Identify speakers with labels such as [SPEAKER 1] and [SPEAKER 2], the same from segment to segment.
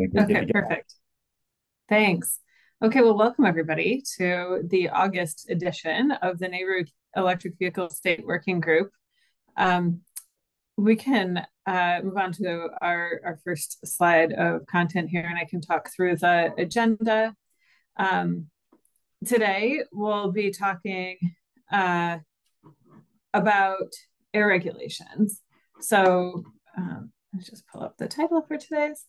[SPEAKER 1] Okay, perfect. Thanks. Okay, well, welcome everybody to the August edition of the NARUC Electric Vehicle State Working Group. Um, we can uh, move on to our, our first slide of content here, and I can talk through the agenda. Um, today, we'll be talking uh, about air regulations. So um, let's just pull up the title for today's.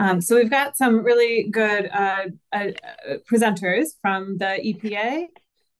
[SPEAKER 1] Um, so we've got some really good uh, uh, presenters from the EPA,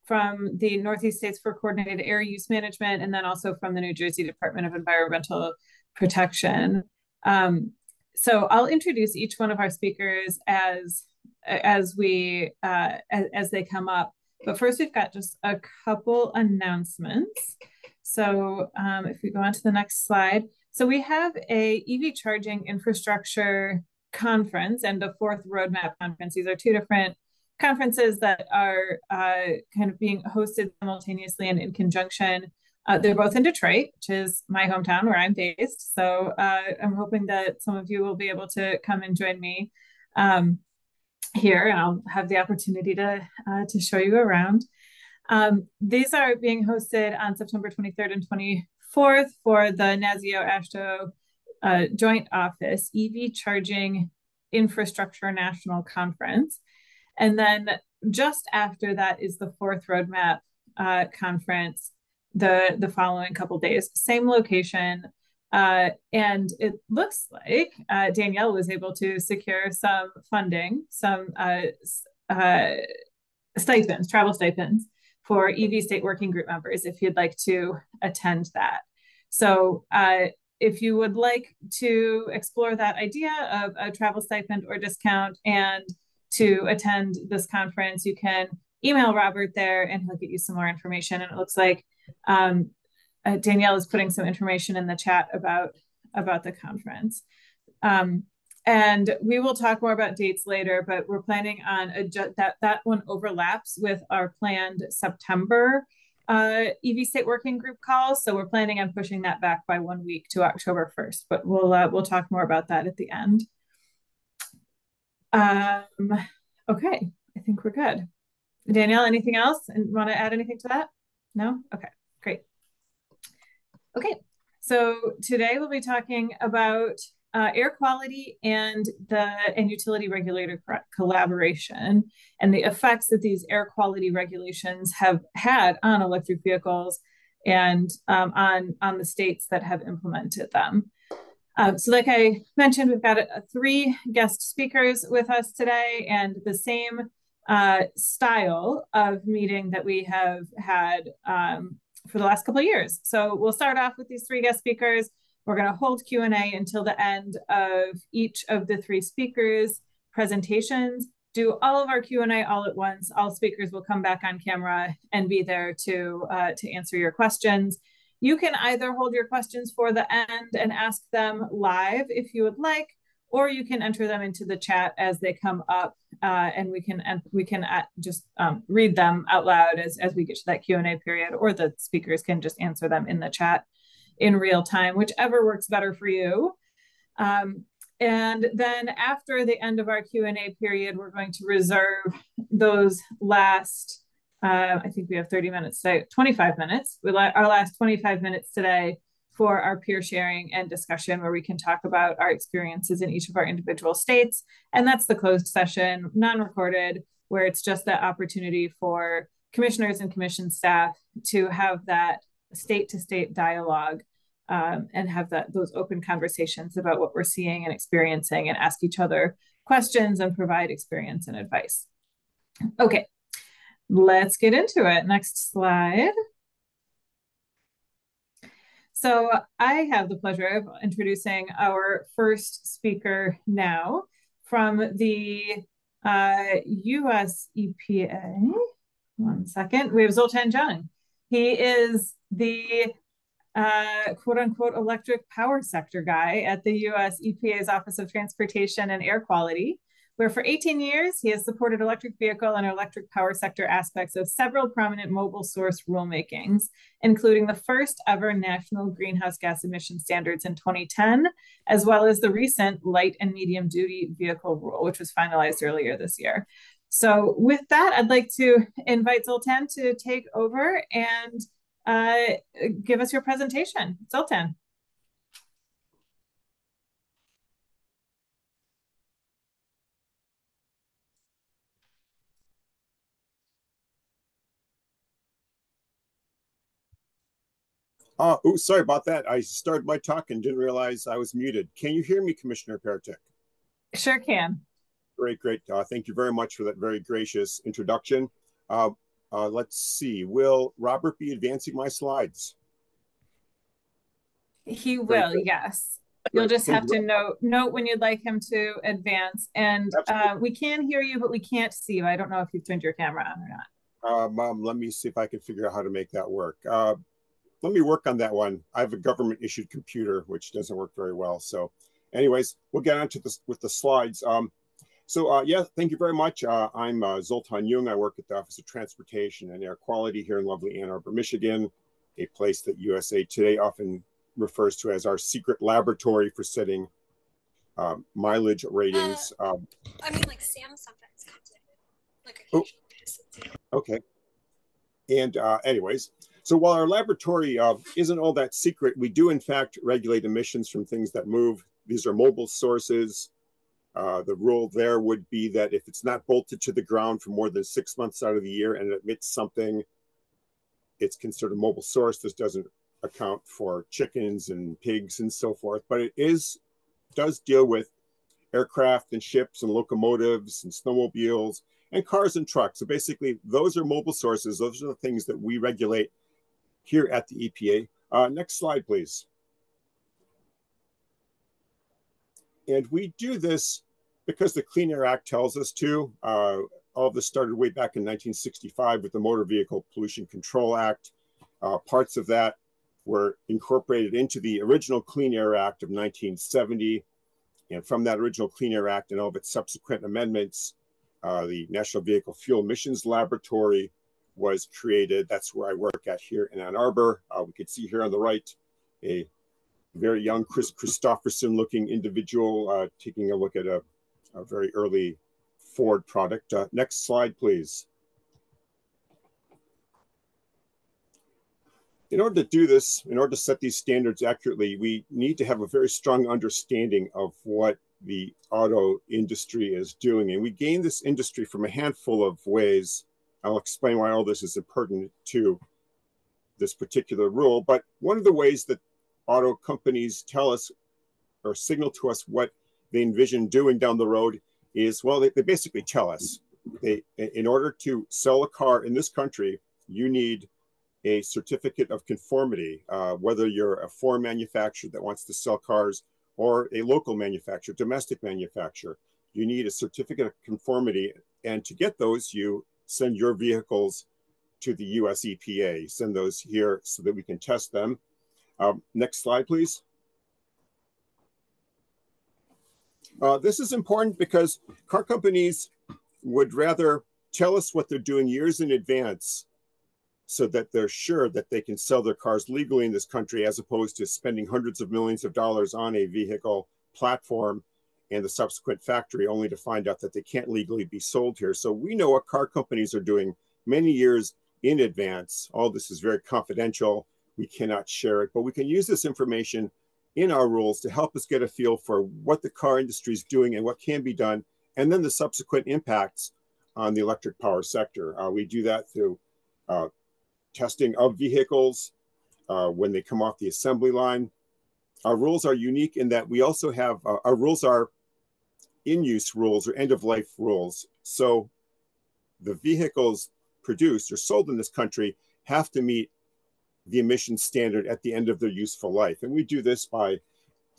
[SPEAKER 1] from the Northeast States for Coordinated Air Use Management, and then also from the New Jersey Department of Environmental Protection. Um, so I'll introduce each one of our speakers as as we uh, as, as they come up. But first, we've got just a couple announcements. So um, if we go on to the next slide. So we have a EV charging infrastructure conference and the Forth roadmap conference. These are two different conferences that are uh, kind of being hosted simultaneously and in conjunction. Uh, they're both in Detroit, which is my hometown where I'm based. So uh, I'm hoping that some of you will be able to come and join me um, here, and I'll have the opportunity to uh, to show you around. Um, these are being hosted on September 23rd and 24th for the NASEO AASHTO uh, Joint Office EV Charging Infrastructure National Conference. And then just after that is the Forth roadmap uh, conference the the following couple days same location uh, and it looks like uh, Danielle was able to secure some funding, some uh, uh stipends, travel stipends for EV State Working Group members if you'd like to attend that. So uh, if you would like to explore that idea of a travel stipend or discount and to attend this conference, you can email Robert there and he'll get you some more information. And it looks like um, uh, Danielle is putting some information in the chat about, about the conference. Um, and we will talk more about dates later, but we're planning on that that one overlaps with our planned September uh, EV State Working Group calls. So we're planning on pushing that back by one week to October 1st, but we'll, uh, we'll talk more about that at the end. Um, okay, I think we're good. Danielle, anything else? And want to add anything to that? No? Okay, great. Okay, so today we'll be talking about uh, air quality and the and utility regulator collaboration and the effects that these air quality regulations have had on electric vehicles and um, on on the states that have implemented them. Um, so, like I mentioned, we've got a, a three guest speakers with us today, and the same uh, style of meeting that we have had um, for the last couple of years. So, we'll start off with these three guest speakers. We're going to hold Q&A until the end of each of the three speakers' presentations. Do all of our Q&A all at once. All speakers will come back on camera and be there to, uh, to answer your questions. You can either hold your questions for the end and ask them live if you would like, or you can enter them into the chat as they come up, uh, and we can we can uh, just um, read them out loud as as we get to that Q and A period, or the speakers can just answer them in the chat in real time, whichever works better for you. Um, and then after the end of our Q&A period, we're going to reserve those last, uh, I think we have 30 minutes today, 25 minutes, we let our last 25 minutes today for our peer sharing and discussion where we can talk about our experiences in each of our individual states. And that's the closed session, non-recorded, where it's just that opportunity for commissioners and commission staff to have that state to state dialogue um, and have that those open conversations about what we're seeing and experiencing and ask each other questions and provide experience and advice. Okay, let's get into it. Next slide. So I have the pleasure of introducing our first speaker now from the uh, US EPA. One second. We have Zoltan Jung. He is the uh, quote unquote electric power sector guy at the US EPA's Office of Transportation and Air Quality, where for 18 years he has supported electric vehicle and electric power sector aspects of several prominent mobile source rulemakings, including the first ever national greenhouse gas emission standards in 2010, as well as the recent light and medium duty vehicle rule, which was finalized earlier this year. So with that, I'd like to invite Zoltan to take over and uh, give us your presentation. Zoltan.
[SPEAKER 2] Oh, sorry about that. I started my talk and didn't realize I was muted. Can you hear me, Commissioner Peretick?
[SPEAKER 1] Sure can.
[SPEAKER 2] Great, great. Uh, thank you very much for that very gracious introduction. Uh, uh, let's see. Will Robert be advancing my slides?
[SPEAKER 1] He will, yes. You'll just have to note note when you'd like him to advance. And uh, we can hear you, but we can't see you. I don't know if you've turned your camera on or
[SPEAKER 2] not. Um, um, let me see if I can figure out how to make that work. Uh, let me work on that one. I have a government issued computer, which doesn't work very well. So anyways, we'll get on to this with the slides. Um, so uh, yeah, thank you very much. Uh, I'm uh, Zoltan Jung. I work at the Office of Transportation and Air Quality here in lovely Ann Arbor, Michigan, a place that USA Today often refers to as our secret laboratory for setting um, mileage ratings.
[SPEAKER 3] Uh, um, I mean, like Sam sometimes comes in, like
[SPEAKER 2] oh, Okay. And uh, anyways, so while our laboratory uh, isn't all that secret, we do in fact regulate emissions from things that move. These are mobile sources. Uh, the rule there would be that if it's not bolted to the ground for more than six months out of the year and it emits something, it's considered a mobile source. This doesn't account for chickens and pigs and so forth, but it is does deal with aircraft and ships and locomotives and snowmobiles and cars and trucks. So basically, those are mobile sources. Those are the things that we regulate here at the EPA. Uh, next slide, please. And we do this because the Clean Air Act tells us to. Uh, all of this started way back in 1965 with the Motor Vehicle Pollution Control Act. Uh, parts of that were incorporated into the original Clean Air Act of 1970. And from that original Clean Air Act and all of its subsequent amendments, uh, the National Vehicle Fuel Emissions Laboratory was created. That's where I work at here in Ann Arbor. Uh, we can see here on the right a very young Kris Kristofferson looking individual uh, taking a look at a, a very early Ford product. Uh, next slide, please. In order to do this, in order to set these standards accurately, we need to have a very strong understanding of what the auto industry is doing. And we gain this industry from a handful of ways. I'll explain why all this is important to this particular rule. But one of the ways that auto companies tell us or signal to us what they envision doing down the road is well, they, they basically tell us they, in order to sell a car in this country, you need a certificate of conformity, uh, whether you're a foreign manufacturer that wants to sell cars or a local manufacturer, domestic manufacturer. You need a certificate of conformity. And to get those, you send your vehicles to the US EPA, send those here so that we can test them. Um, next slide, please. Uh, this is important because car companies would rather tell us what they're doing years in advance so that they're sure that they can sell their cars legally in this country as opposed to spending hundreds of millions of dollars on a vehicle platform and the subsequent factory only to find out that they can't legally be sold here. So we know what car companies are doing many years in advance. All this is very confidential. We cannot share it, but we can use this information in our rules to help us get a feel for what the car industry is doing and what can be done, and then the subsequent impacts on the electric power sector. Uh, we do that through uh, testing of vehicles uh, when they come off the assembly line. Our rules are unique in that we also have, uh, our rules are in use rules or end of life rules. So the vehicles produced or sold in this country have to meet the emission standard at the end of their useful life. And we do this by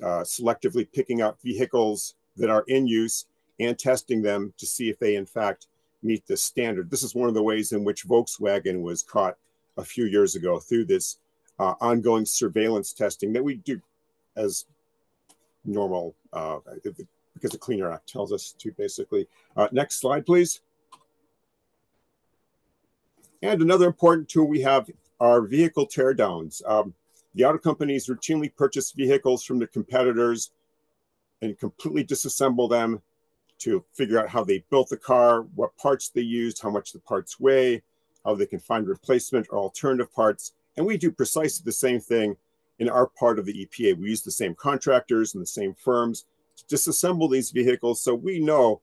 [SPEAKER 2] uh, selectively picking out vehicles that are in use and testing them to see if they in fact meet the standard. This is one of the ways in which Volkswagen was caught a few years ago through this uh, ongoing surveillance testing that we do as normal uh, because the Clean Air Act tells us to basically. Uh, next slide, please. And another important tool we have are vehicle teardowns. Um, the auto companies routinely purchase vehicles from their competitors and completely disassemble them to figure out how they built the car, what parts they used, how much the parts weigh, how they can find replacement or alternative parts. And we do precisely the same thing in our part of the EPA. We use the same contractors and the same firms to disassemble these vehicles so we know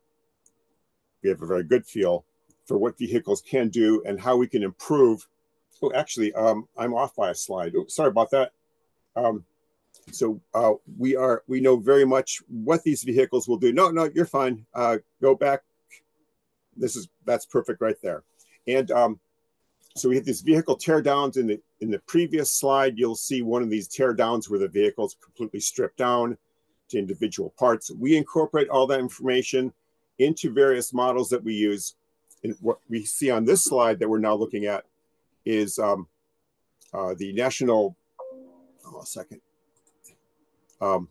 [SPEAKER 2] we have a very good feel for what vehicles can do and how we can improve. Oh, actually, um, I'm off by a slide. Oh, sorry about that. Um, so uh, we are we know very much what these vehicles will do. No, no, you're fine. Uh, go back. This is that's perfect right there. And um, so we have these vehicle teardowns in the in the previous slide. You'll see one of these teardowns where the vehicle is completely stripped down to individual parts. We incorporate all that information into various models that we use. And what we see on this slide that we're now looking at is um, uh, the national. A second um,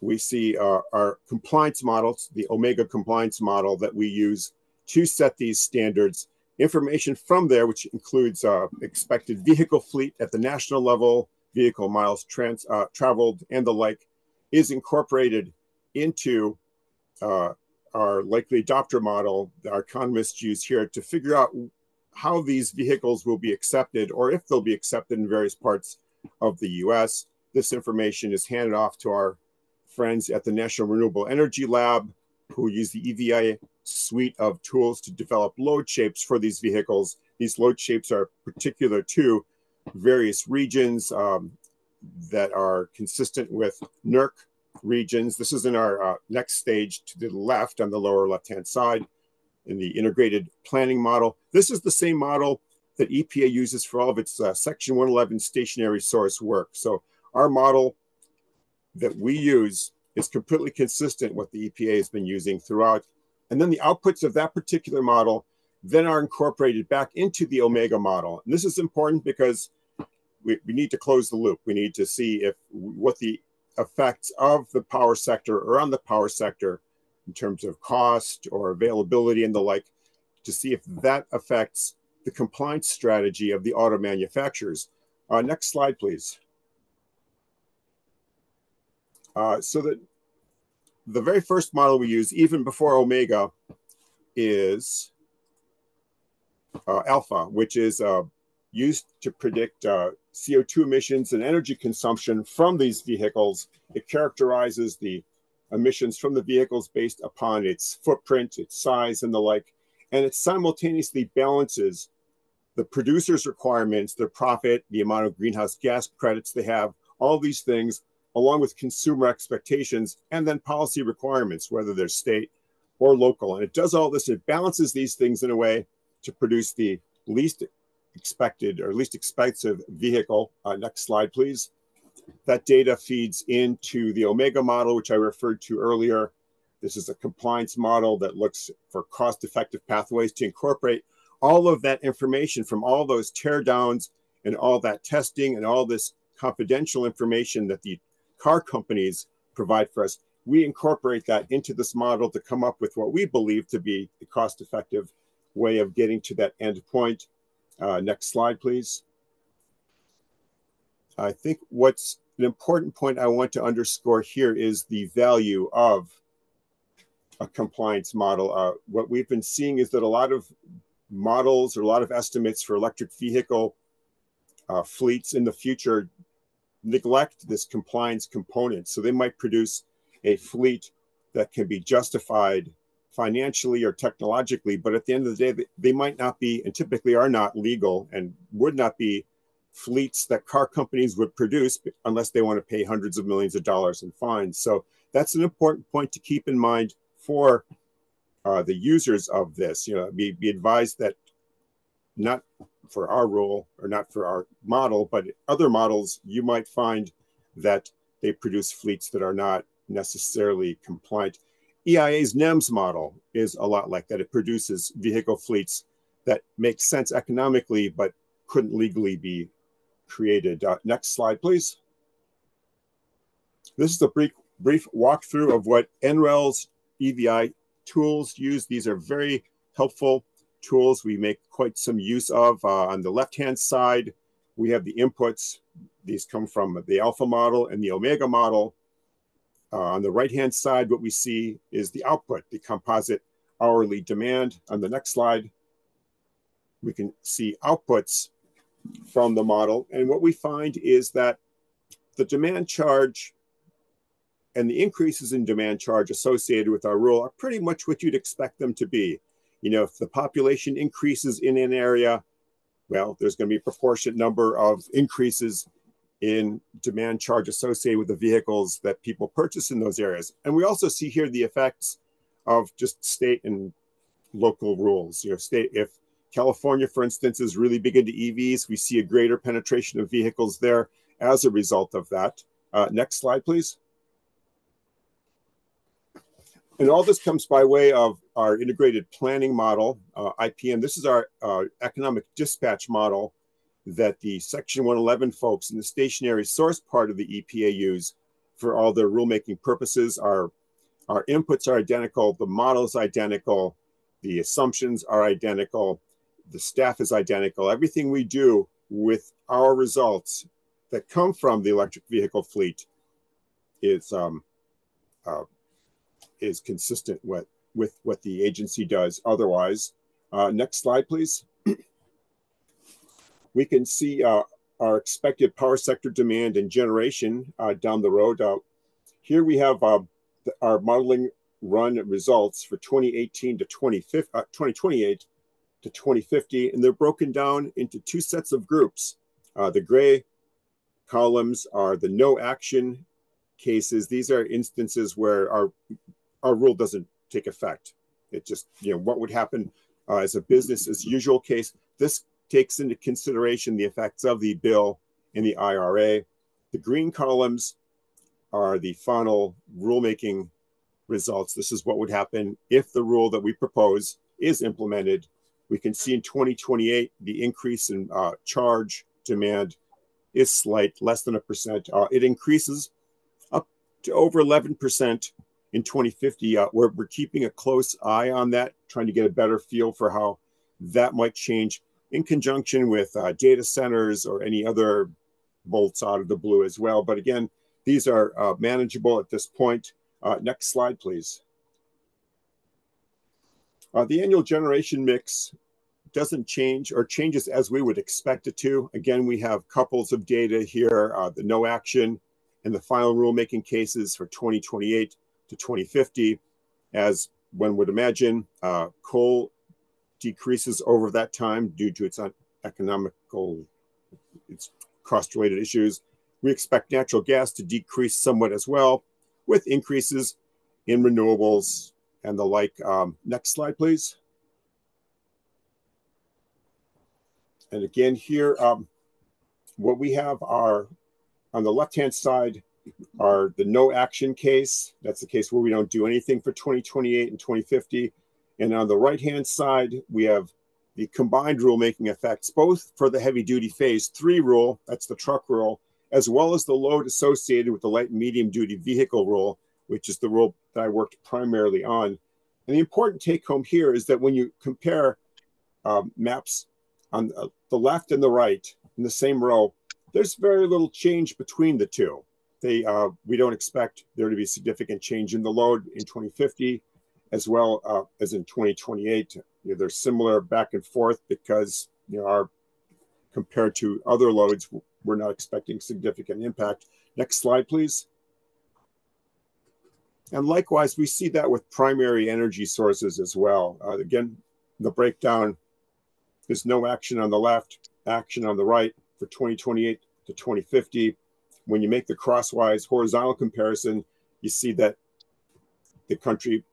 [SPEAKER 2] we see our, our compliance models, the Omega compliance model that we use to set these standards. Information from there, which includes uh, expected vehicle fleet at the national level, vehicle miles trans, uh, traveled, and the like, is incorporated into uh, our likely adopter model that our economists use here to figure out how these vehicles will be accepted or if they'll be accepted in various parts of the US this information is handed off to our friends at the National Renewable Energy Lab, who use the EVI suite of tools to develop load shapes for these vehicles. These load shapes are particular to various regions um, that are consistent with NERC regions. This is in our uh, next stage to the left on the lower left-hand side in the integrated planning model. This is the same model that EPA uses for all of its uh, Section 111 stationary source work. So our model that we use is completely consistent with what the EPA has been using throughout. And then the outputs of that particular model then are incorporated back into the Omega model. And this is important because we, we need to close the loop. We need to see if what the effects of the power sector or on the power sector in terms of cost or availability and the like, to see if that affects the compliance strategy of the auto manufacturers. Uh, next slide, please. Uh, so that the very first model we use, even before Omega, is uh, Alpha, which is uh, used to predict uh, CO2 emissions and energy consumption from these vehicles. It characterizes the emissions from the vehicles based upon its footprint, its size, and the like. And it simultaneously balances the producer's requirements, their profit, the amount of greenhouse gas credits they have, all these things along with consumer expectations and then policy requirements, whether they're state or local. And it does all this, it balances these things in a way to produce the least expected or least expensive vehicle. Uh, next slide, please. That data feeds into the Omega model, which I referred to earlier. This is a compliance model that looks for cost effective pathways to incorporate all of that information from all those teardowns and all that testing and all this confidential information that the car companies provide for us, we incorporate that into this model to come up with what we believe to be the cost effective way of getting to that end point. Uh, next slide, please. I think what's an important point I want to underscore here is the value of a compliance model. Uh, what we've been seeing is that a lot of models or a lot of estimates for electric vehicle uh, fleets in the future neglect this compliance component. So they might produce a fleet that can be justified financially or technologically, but at the end of the day, they might not be, and typically are not legal and would not be fleets that car companies would produce unless they want to pay hundreds of millions of dollars in fines. So that's an important point to keep in mind for uh, the users of this. You know, be, be advised that not for our rule or not for our model, but other models, you might find that they produce fleets that are not necessarily compliant. EIA's NEMS model is a lot like that. It produces vehicle fleets that make sense economically, but couldn't legally be created. Uh, next slide, please. This is a brief, brief walkthrough of what NREL's EVI tools use. These are very helpful tools we make quite some use of. Uh, on the left-hand side, we have the inputs. These come from the alpha model and the omega model. Uh, on the right-hand side, what we see is the output, the composite hourly demand. On the next slide, we can see outputs from the model. And what we find is that the demand charge and the increases in demand charge associated with our rule are pretty much what you'd expect them to be. You know, if the population increases in an area, well, there's going to be a proportionate number of increases in demand charge associated with the vehicles that people purchase in those areas. And we also see here the effects of just state and local rules. You know, state if California, for instance, is really big into EVs, we see a greater penetration of vehicles there as a result of that. Uh, next slide, please. And all this comes by way of our integrated planning model, uh, IPM. This is our uh, economic dispatch model that the Section 111 folks in the stationary source part of the EPA use for all their rulemaking purposes. Our, our inputs are identical, the model is identical, the assumptions are identical, the staff is identical. Everything we do with our results that come from the electric vehicle fleet is um, uh, is consistent with with what the agency does. Otherwise, uh, next slide, please. we can see uh, our expected power sector demand and generation uh, down the road. Uh, here we have uh, our modeling run results for 2018 to 2028 to 2050, and they're broken down into two sets of groups. Uh, the gray columns are the no action cases. These are instances where our our rule doesn't take effect. It just, you know, what would happen uh, as a business as usual case. This takes into consideration the effects of the BIL in the IRA. The green columns are the final rulemaking results. This is what would happen if the rule that we propose is implemented we can see in 2028, the increase in uh, charge demand is slight, less than a percent. Uh, it increases up to over 11% in 2050. Uh, we're, we're keeping a close eye on that, trying to get a better feel for how that might change in conjunction with uh, data centers or any other bolts out of the blue as well. But again, these are uh, manageable at this point. Uh, next slide, please. Uh, the annual generation mix doesn't change or changes as we would expect it to. Again, we have couples of data here, uh, the no action and the final rulemaking cases for 2028 to 2050. As one would imagine, uh, coal decreases over that time due to its economical, its cost-related issues. We expect natural gas to decrease somewhat as well, with increases in renewables, and the like. Um, next slide, please. And again, here, um, what we have are on the left-hand side are the no action case. That's the case where we don't do anything for 2028 and 2050. And on the right-hand side, we have the combined rulemaking effects, both for the heavy duty phase three rule, that's the truck rule, as well as the load associated with the light and medium duty vehicle rule, which is the rule that I worked primarily on. And the important take home here is that when you compare um, maps on the left and the right in the same row, there's very little change between the two. They, uh, we don't expect there to be significant change in the load in 2050 as well uh, as in 2028. You know, they're similar back and forth because you know, our compared to other loads, we're not expecting significant impact. Next slide, please. And likewise, we see that with primary energy sources as well. Uh, again, the breakdown is no action on the left, action on the right for 2028 to 2050. When you make the crosswise horizontal comparison, you see that the country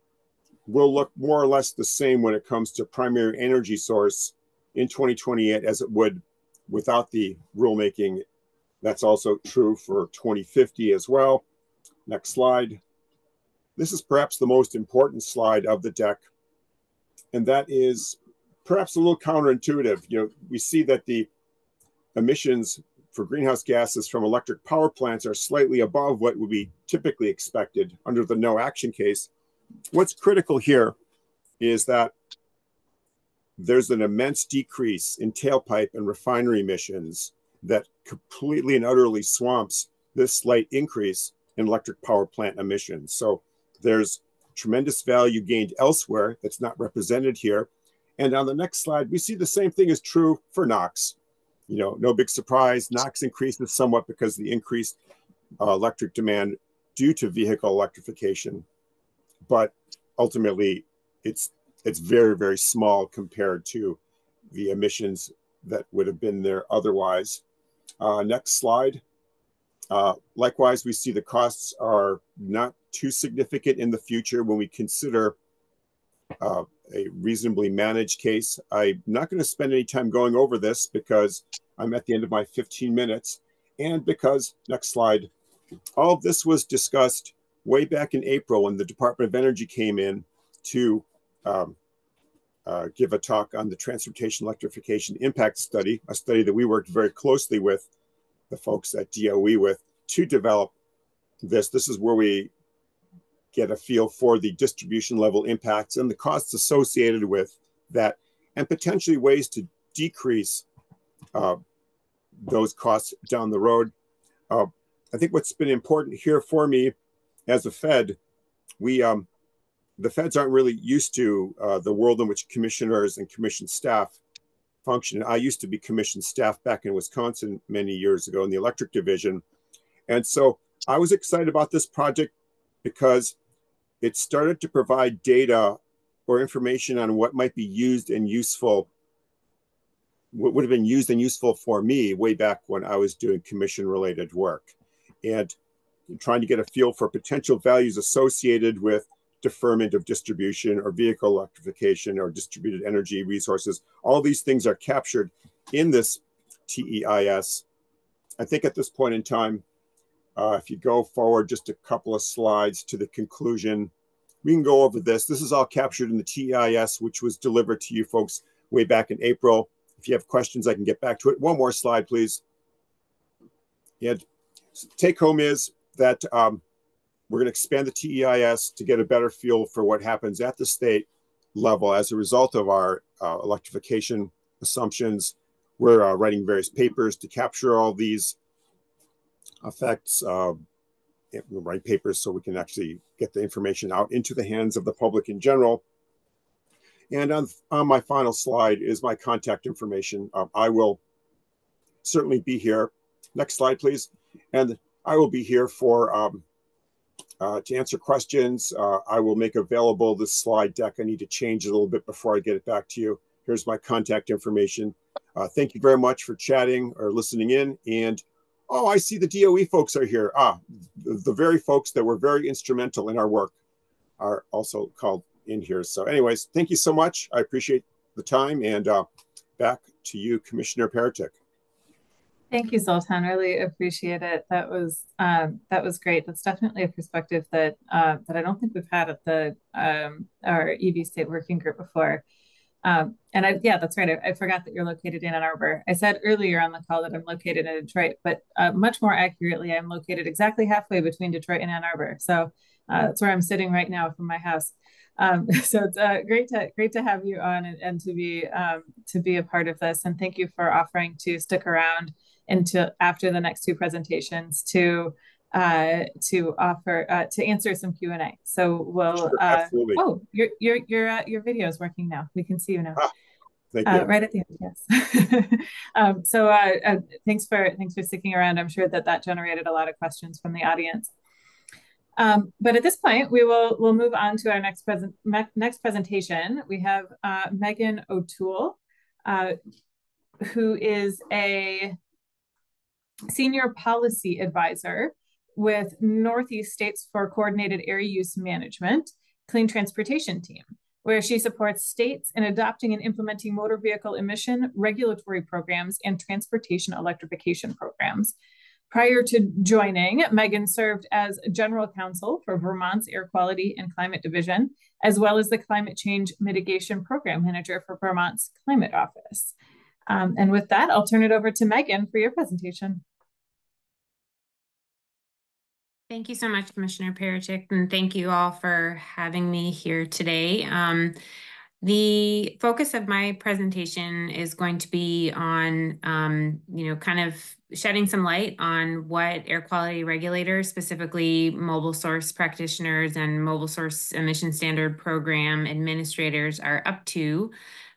[SPEAKER 2] will look more or less the same when it comes to primary energy source in 2028 as it would without the rulemaking. That's also true for 2050 as well. Next slide. This is perhaps the most important slide of the deck, and that is perhaps a little counterintuitive. You know, we see that the emissions for greenhouse gases from electric power plants are slightly above what would be typically expected under the no action case. What's critical here is that there's an immense decrease in tailpipe and refinery emissions that completely and utterly swamps this slight increase in electric power plant emissions. So there's tremendous value gained elsewhere that's not represented here. And on the next slide, we see the same thing is true for NOx. You know, no big surprise, NOx increases somewhat because the increased uh, electric demand due to vehicle electrification. But ultimately, it's it's very, very small compared to the emissions that would have been there otherwise. Uh, next slide. Uh, likewise, we see the costs are not too significant in the future when we consider uh, a reasonably managed case. I'm not going to spend any time going over this because I'm at the end of my 15 minutes and because, next slide, all of this was discussed way back in April when the Department of Energy came in to um, uh, give a talk on the Transportation Electrification Impact Study, a study that we worked very closely with the folks at DOE with to develop this. This is where we get a feel for the distribution level impacts and the costs associated with that, and potentially ways to decrease uh, those costs down the road. Uh, I think what's been important here for me as a Fed, we um, the feds aren't really used to uh, the world in which commissioners and commission staff function. I used to be commission staff back in Wisconsin many years ago in the electric division. And so I was excited about this project because it started to provide data or information on what might be used and useful, what would have been used and useful for me way back when I was doing commission related work. And trying to get a feel for potential values associated with deferment of distribution or vehicle electrification or distributed energy resources. All these things are captured in this TEIS. I think at this point in time, uh, if you go forward just a couple of slides to the conclusion, we can go over this. This is all captured in the TEIS, which was delivered to you folks way back in April. If you have questions, I can get back to it. One more slide, please. And take home is that um, we're going to expand the TEIS to get a better feel for what happens at the state level as a result of our uh, electrification assumptions. We're uh, writing various papers to capture all these effects. Uh, we write papers so we can actually get the information out into the hands of the public in general. And on, on my final slide is my contact information. Um, I will certainly be here. Next slide, please. And I will be here for um, uh, to answer questions. Uh, I will make available this slide deck. I need to change it a little bit before I get it back to you. Here's my contact information. Uh, thank you very much for chatting or listening in. And oh, I see the DOE folks are here. Ah, the, the very folks that were very instrumental in our work are also called in here. So, anyways, thank you so much. I appreciate the time. And uh, back to you, Commissioner Peretick.
[SPEAKER 1] Thank you, Zoltan. Really appreciate it. That was um, that was great. That's definitely a perspective that uh, that I don't think we've had at the um, our EV State Working Group before. Um, and I, yeah, that's right. I, I, forgot that you're located in Ann Arbor. I said earlier on the call that I'm located in Detroit, but uh, much more accurately, I'm located exactly halfway between Detroit and Ann Arbor. So uh, that's where I'm sitting right now from my house. Um, so it's uh, great to great to have you on and, and to be um, to be a part of this. And thank you for offering to stick around until after the next two presentations to uh, to offer uh, to answer some Q and A. So we'll. Sure, uh, oh, your your your uh, your video is working now. We can see you now. Ah, thank uh, you. right at the end, yes. um, so uh, uh, thanks for thanks for sticking around. I'm sure that that generated a lot of questions from the audience. Um, but at this point, we will we'll move on to our next present next presentation. We have uh, Megan O'Toole, uh, who is a senior policy advisor with Northeast States for Coordinated Air Use Management Clean Transportation Team, where she supports states in adopting and implementing motor vehicle emission regulatory programs and transportation electrification programs. Prior to joining, Megan served as general counsel for Vermont's Air Quality and Climate Division, as well as the Climate Change Mitigation Program Manager for Vermont's Climate Office. Um, and with that, I'll turn it over to Megan for your presentation.
[SPEAKER 4] Thank you so much, Commissioner Peretick, and thank you all for having me here today. Um, the focus of my presentation is going to be on, um, you know, kind of shedding some light on what air quality regulators, specifically mobile source practitioners and mobile source emission standard program administrators are up to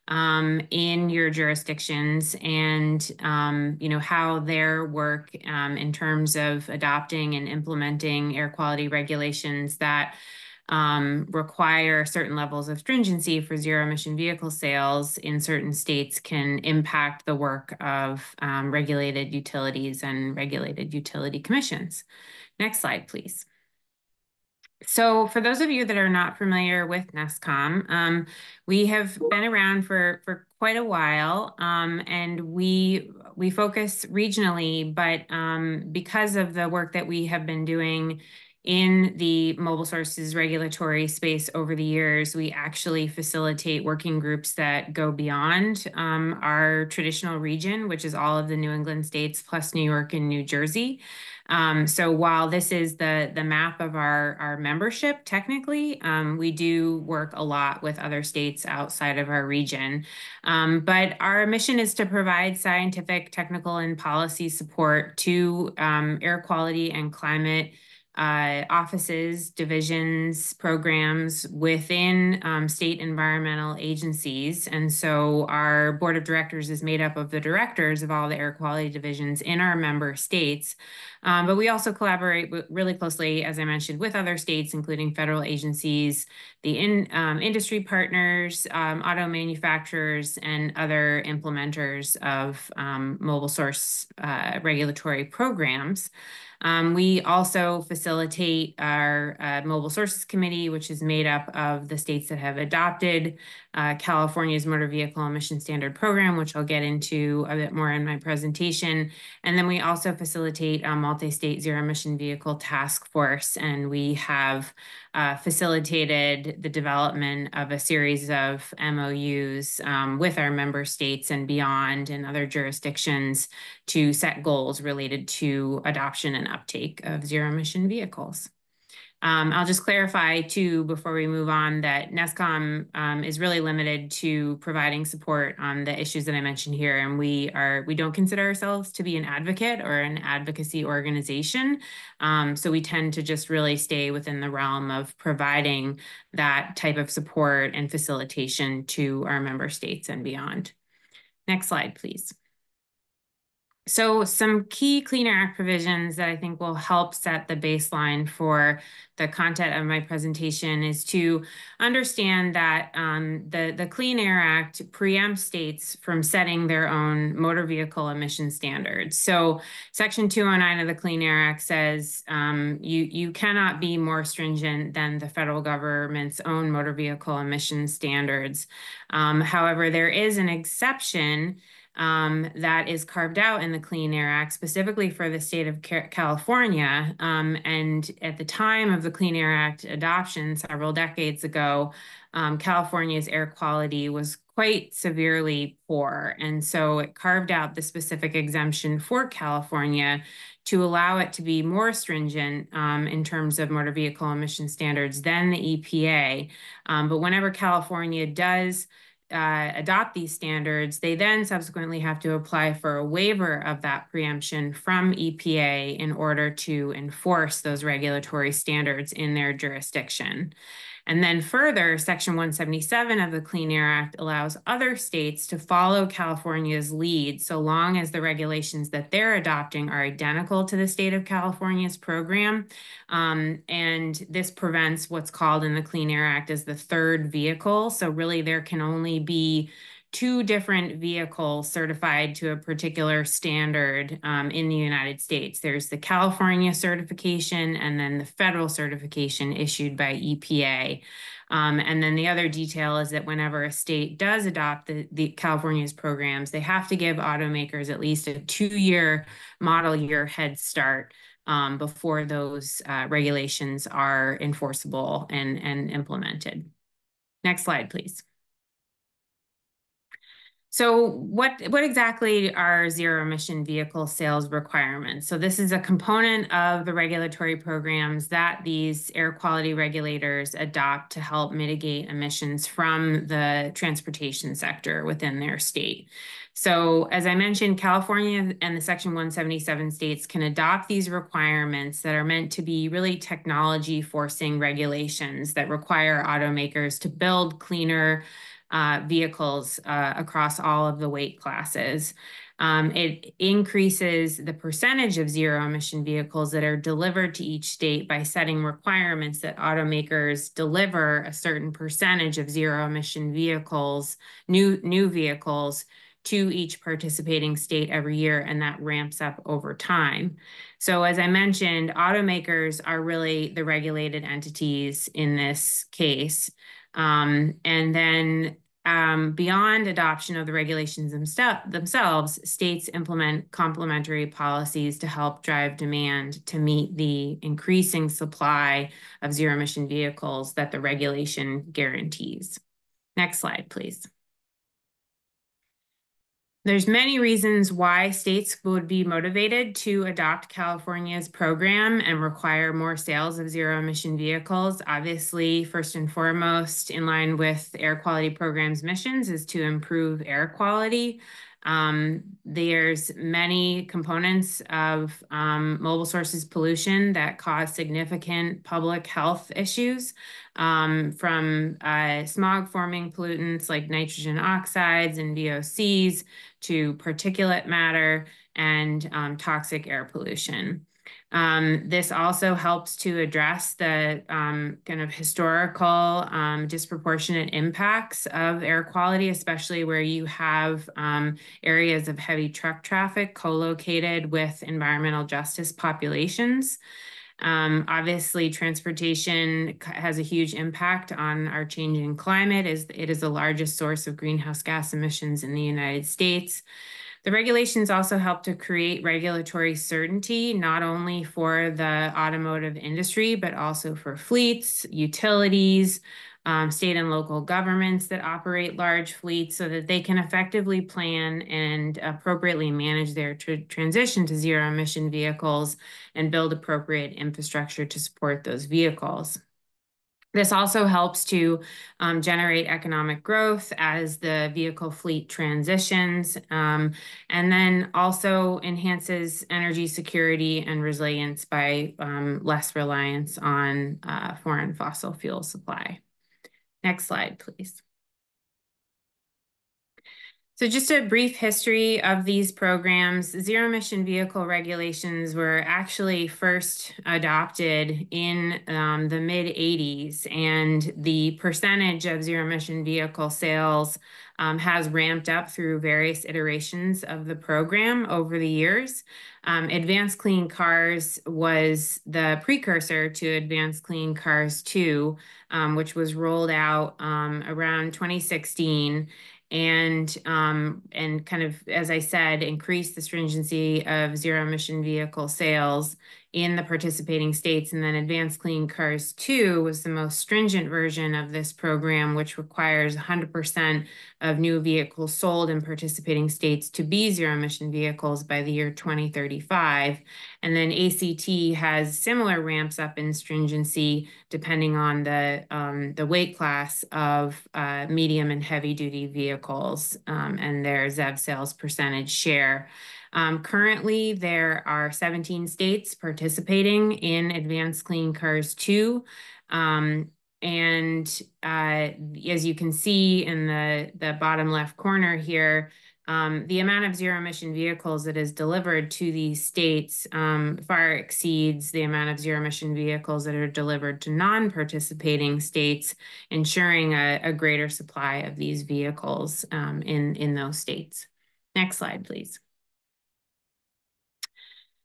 [SPEAKER 4] um, in your jurisdictions and um, you know how their work um, in terms of adopting and implementing air quality regulations that um, require certain levels of stringency for zero emission vehicle sales in certain states can impact the work of um, regulated utilities and regulated utility commissions. Next slide, please. So for those of you that are not familiar with NESCAUM, um, we have been around for, for quite a while um, and we we focus regionally, but um, because of the work that we have been doing in the mobile sources regulatory space over the years, we actually facilitate working groups that go beyond um, our traditional region, which is all of the New England states plus New York and New Jersey. Um, so while this is the the map of our our membership, technically, um, we do work a lot with other states outside of our region. Um, but our mission is to provide scientific, technical, and policy support to um, air quality and climate uh, offices, divisions, programs within um, state environmental agencies. And so our board of directors is made up of the directors of all the air quality divisions in our member states. Um, but we also collaborate really closely, as I mentioned, with other states, including federal agencies, the in, um, industry partners, um, auto manufacturers, and other implementers of um, mobile source uh, regulatory programs. Um, we also facilitate our uh, Mobile Sources Committee, which is made up of the states that have adopted uh, California's Motor Vehicle Emission Standard Program, which I'll get into a bit more in my presentation. And then we also facilitate a multi-state zero emission vehicle task force, and we have uh, facilitated the development of a series of MOUs um, with our member states and beyond and other jurisdictions to set goals related to adoption and uptake of zero emission vehicles. Um, I'll just clarify too before we move on that NESCAUM um, is really limited to providing support on the issues that I mentioned here, and we are we don't consider ourselves to be an advocate or an advocacy organization. Um, so we tend to just really stay within the realm of providing that type of support and facilitation to our member states and beyond. Next slide, please. So some key Clean Air Act provisions that I think will help set the baseline for the content of my presentation is to understand that um, the, the Clean Air Act preempts states from setting their own motor vehicle emission standards. So Section 209 of the Clean Air Act says um, you, you cannot be more stringent than the federal government's own motor vehicle emission standards. Um, however, there is an exception um, that is carved out in the Clean Air Act specifically for the state of California. Um, and at the time of the Clean Air Act adoption several decades ago, um, California's air quality was quite severely poor. And so it carved out the specific exemption for California to allow it to be more stringent um, in terms of motor vehicle emission standards than the EPA. Um, but whenever California does uh, adopt these standards, they then subsequently have to apply for a waiver of that preemption from EPA in order to enforce those regulatory standards in their jurisdiction. And then further, Section 177 of the Clean Air Act allows other states to follow California's lead so long as the regulations that they're adopting are identical to the state of California's program. Um, and this prevents what's called in the Clean Air Act as the third vehicle. So really there can only be two different vehicles certified to a particular standard um, in the United States. There's the California certification and then the federal certification issued by EPA. Um, and then the other detail is that whenever a state does adopt the, the California's programs, they have to give automakers at least a two-year model year head start um, before those uh, regulations are enforceable and, and implemented. Next slide, please. So what, what exactly are zero emission vehicle sales requirements? So this is a component of the regulatory programs that these air quality regulators adopt to help mitigate emissions from the transportation sector within their state. So as I mentioned, California and the Section 177 states can adopt these requirements that are meant to be really technology forcing regulations that require automakers to build cleaner uh, vehicles uh, across all of the weight classes. Um, it increases the percentage of zero emission vehicles that are delivered to each state by setting requirements that automakers deliver a certain percentage of zero emission vehicles, new, new vehicles to each participating state every year, and that ramps up over time. So as I mentioned, automakers are really the regulated entities in this case. Um, and then um, beyond adoption of the regulations themselves, states implement complementary policies to help drive demand to meet the increasing supply of zero emission vehicles that the regulation guarantees. Next slide, please. There's many reasons why states would be motivated to adopt California's program and require more sales of zero emission vehicles. Obviously, first and foremost, in line with air quality program's missions is to improve air quality. Um, there's many components of um, mobile sources pollution that cause significant public health issues um, from uh, smog forming pollutants like nitrogen oxides and VOCs to particulate matter and um, toxic air pollution. Um, this also helps to address the um, kind of historical um, disproportionate impacts of air quality, especially where you have um, areas of heavy truck traffic co-located with environmental justice populations. Um, obviously, transportation has a huge impact on our changing climate as it is the largest source of greenhouse gas emissions in the United States. The regulations also help to create regulatory certainty, not only for the automotive industry, but also for fleets, utilities, um, state and local governments that operate large fleets so that they can effectively plan and appropriately manage their tr transition to zero emission vehicles and build appropriate infrastructure to support those vehicles. This also helps to um, generate economic growth as the vehicle fleet transitions, um, and then also enhances energy security and resilience by um, less reliance on uh, foreign fossil fuel supply. Next slide, please. So just a brief history of these programs. Zero emission vehicle regulations were actually first adopted in um, the mid 80s and the percentage of zero emission vehicle sales um, has ramped up through various iterations of the program over the years. Um, Advanced Clean Cars was the precursor to Advanced Clean Cars 2, um, which was rolled out um, around 2016 and um, and kind of as I said, increase the stringency of zero emission vehicle sales in the participating states. And then Advanced Clean Cars 2 was the most stringent version of this program, which requires 100% of new vehicles sold in participating states to be zero emission vehicles by the year 2035. And then ACT has similar ramps up in stringency depending on the, um, the weight class of uh, medium and heavy duty vehicles um, and their ZEV sales percentage share. Um, currently, there are 17 states participating in Advanced Clean Cars 2. Um, and uh, as you can see in the, the bottom left corner here, um, the amount of zero emission vehicles that is delivered to these states um, far exceeds the amount of zero emission vehicles that are delivered to non-participating states, ensuring a, a, greater supply of these vehicles um, in, in those states. Next slide, please.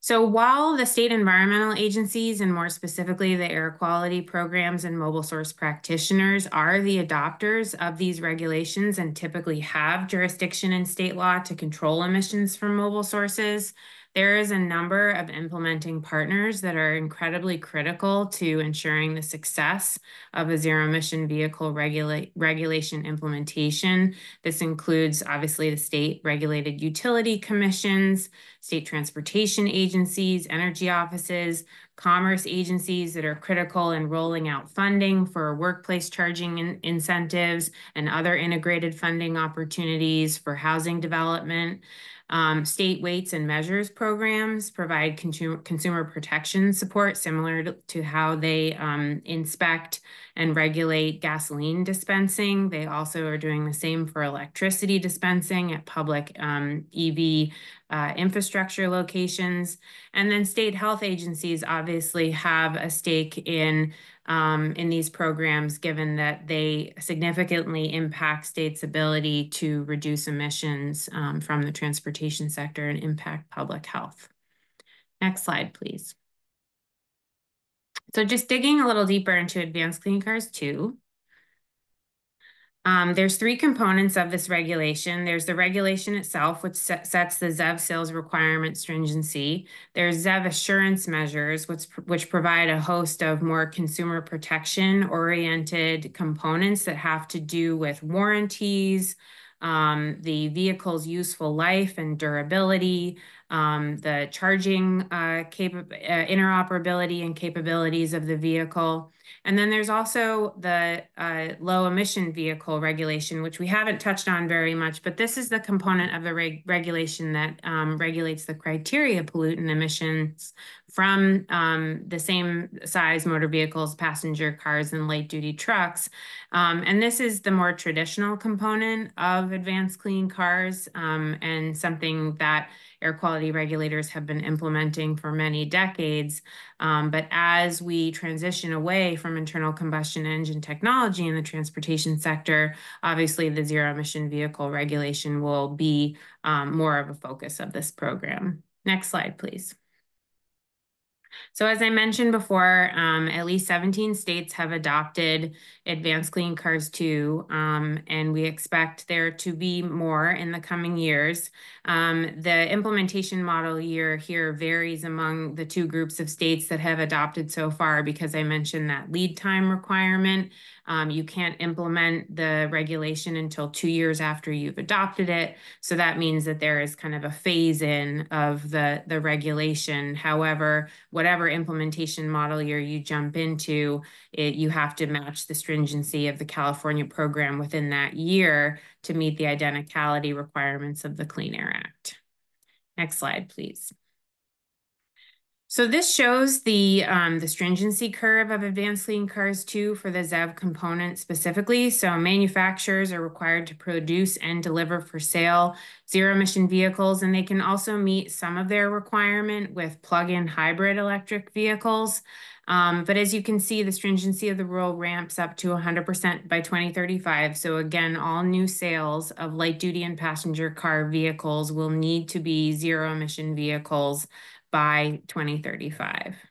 [SPEAKER 4] So while the state environmental agencies and more specifically the air quality programs and mobile source practitioners are the adopters of these regulations and typically have jurisdiction in state law to control emissions from mobile sources, there is a number of implementing partners that are incredibly critical to ensuring the success of a zero emission vehicle regulate regulation implementation. This includes obviously the state regulated utility commissions, state transportation agencies, energy offices, commerce agencies that are critical in rolling out funding for workplace charging in incentives and other integrated funding opportunities for housing development. Um, state weights and measures programs provide consumer, consumer protection support similar to, to how they um, inspect and regulate gasoline dispensing. They also are doing the same for electricity dispensing at public um, EV uh, infrastructure locations. And then state health agencies obviously have a stake in um, in these programs, given that they significantly impact states' ability to reduce emissions um, from the transportation sector and impact public health. Next slide, please. So just digging a little deeper into Advanced Clean Cars 2. Um, there's three components of this regulation. There's the regulation itself, which set, sets the ZEV sales requirement stringency. There's ZEV assurance measures, which, which provide a host of more consumer protection oriented components that have to do with warranties, um, the vehicle's useful life and durability, um, the charging uh, uh, interoperability and capabilities of the vehicle. And then there's also the uh, low emission vehicle regulation, which we haven't touched on very much, but this is the component of the reg regulation that um, regulates the criteria pollutant emissions from um, the same size motor vehicles, passenger cars, and light duty trucks. Um, and this is the more traditional component of advanced clean cars um, and something that air quality regulators have been implementing for many decades. Um, but as we transition away from internal combustion engine technology in the transportation sector, obviously the zero emission vehicle regulation will be um, more of a focus of this program. Next slide, please. So as I mentioned before, um, at least 17 states have adopted Advanced Clean Cars 2. um, and we expect there to be more in the coming years. Um, the implementation model year here varies among the two groups of states that have adopted so far because I mentioned that lead time requirement. Um, you can't implement the regulation until two years after you've adopted it. So that means that there is kind of a phase in of the, the regulation. However, whatever implementation model year you jump into, it, you have to match the stringency of the California program within that year to meet the identicality requirements of the Clean Air Act. Next slide, please. So this shows the, um, the stringency curve of advanced clean cars 2 for the ZEV component specifically. So manufacturers are required to produce and deliver for sale zero emission vehicles, and they can also meet some of their requirement with plug-in hybrid electric vehicles. Um, but as you can see, the stringency of the rule ramps up to 100% by 2035. So again, all new sales of light duty and passenger car vehicles will need to be zero emission vehicles by 2035.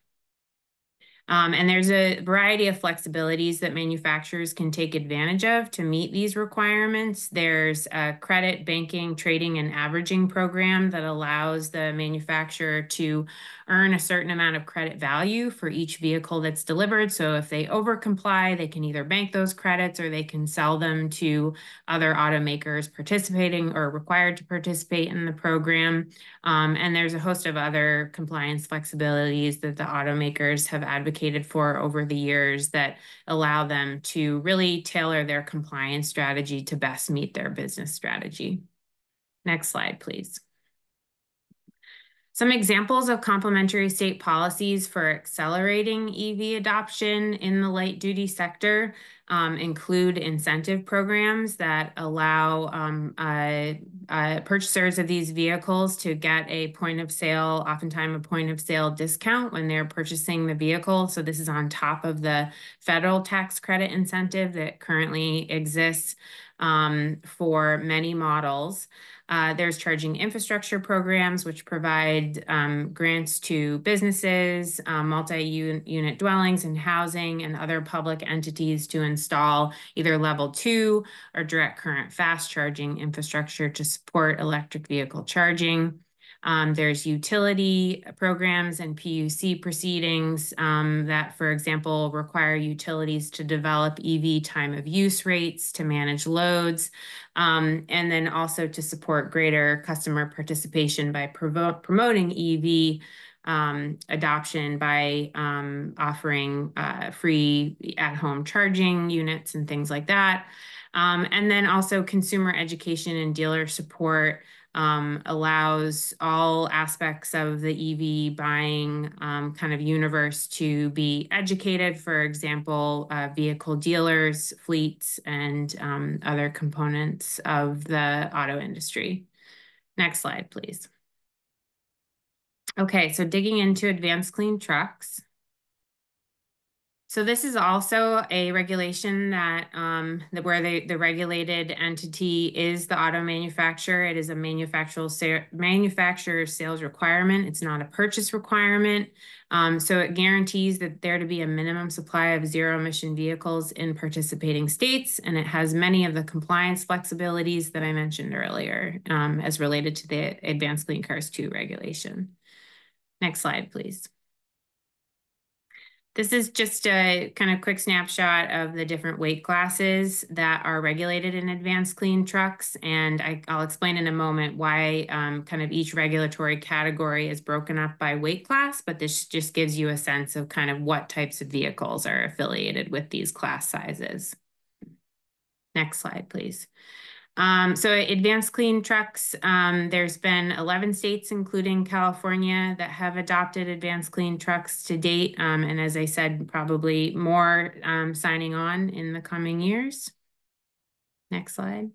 [SPEAKER 4] Um, and there's a variety of flexibilities that manufacturers can take advantage of to meet these requirements. There's a credit, banking, trading, and averaging program that allows the manufacturer to earn a certain amount of credit value for each vehicle that's delivered. So if they over comply, they can either bank those credits or they can sell them to other automakers participating or required to participate in the program. Um, and there's a host of other compliance flexibilities that the automakers have advocated advocated for over the years that allow them to really tailor their compliance strategy to best meet their business strategy. Next slide, please. Some examples of complementary state policies for accelerating EV adoption in the light duty sector um, include incentive programs that allow um, uh, uh, purchasers of these vehicles to get a point of sale, oftentimes a point of sale discount when they're purchasing the vehicle. So this is on top of the federal tax credit incentive that currently exists um, for many models. Uh, there's charging infrastructure programs, which provide um, grants to businesses, um, multi-unit dwellings and housing and other public entities to install either level two or direct current fast charging infrastructure to support electric vehicle charging. Um, there's utility programs and PUC proceedings um, that, for example, require utilities to develop EV time of use rates to manage loads, um, and then also to support greater customer participation by promoting EV um, adoption by um, offering uh, free at-home charging units and things like that. Um, and then also consumer education and dealer support um, allows all aspects of the EV buying um, kind of universe to be educated, for example, uh, vehicle dealers, fleets, and um, other components of the auto industry. Next slide, please. Okay, so digging into advanced clean trucks. So this is also a regulation that, um, where the, the regulated entity is the auto manufacturer. It is a manufacturer, sa manufacturer sales requirement. It's not a purchase requirement. Um, so it guarantees that there to be a minimum supply of zero emission vehicles in participating states. And it has many of the compliance flexibilities that I mentioned earlier um, as related to the Advanced Clean Cars 2 regulation. Next slide, please. This is just a kind of quick snapshot of the different weight classes that are regulated in advanced clean trucks. And I, will explain in a moment why um, kind of each regulatory category is broken up by weight class, but this just gives you a sense of kind of what types of vehicles are affiliated with these class sizes. Next slide, please. Um, so advanced clean trucks, um, there's been 11 states, including California, that have adopted advanced clean trucks to date. Um, and as I said, probably more um, signing on in the coming years. Next slide.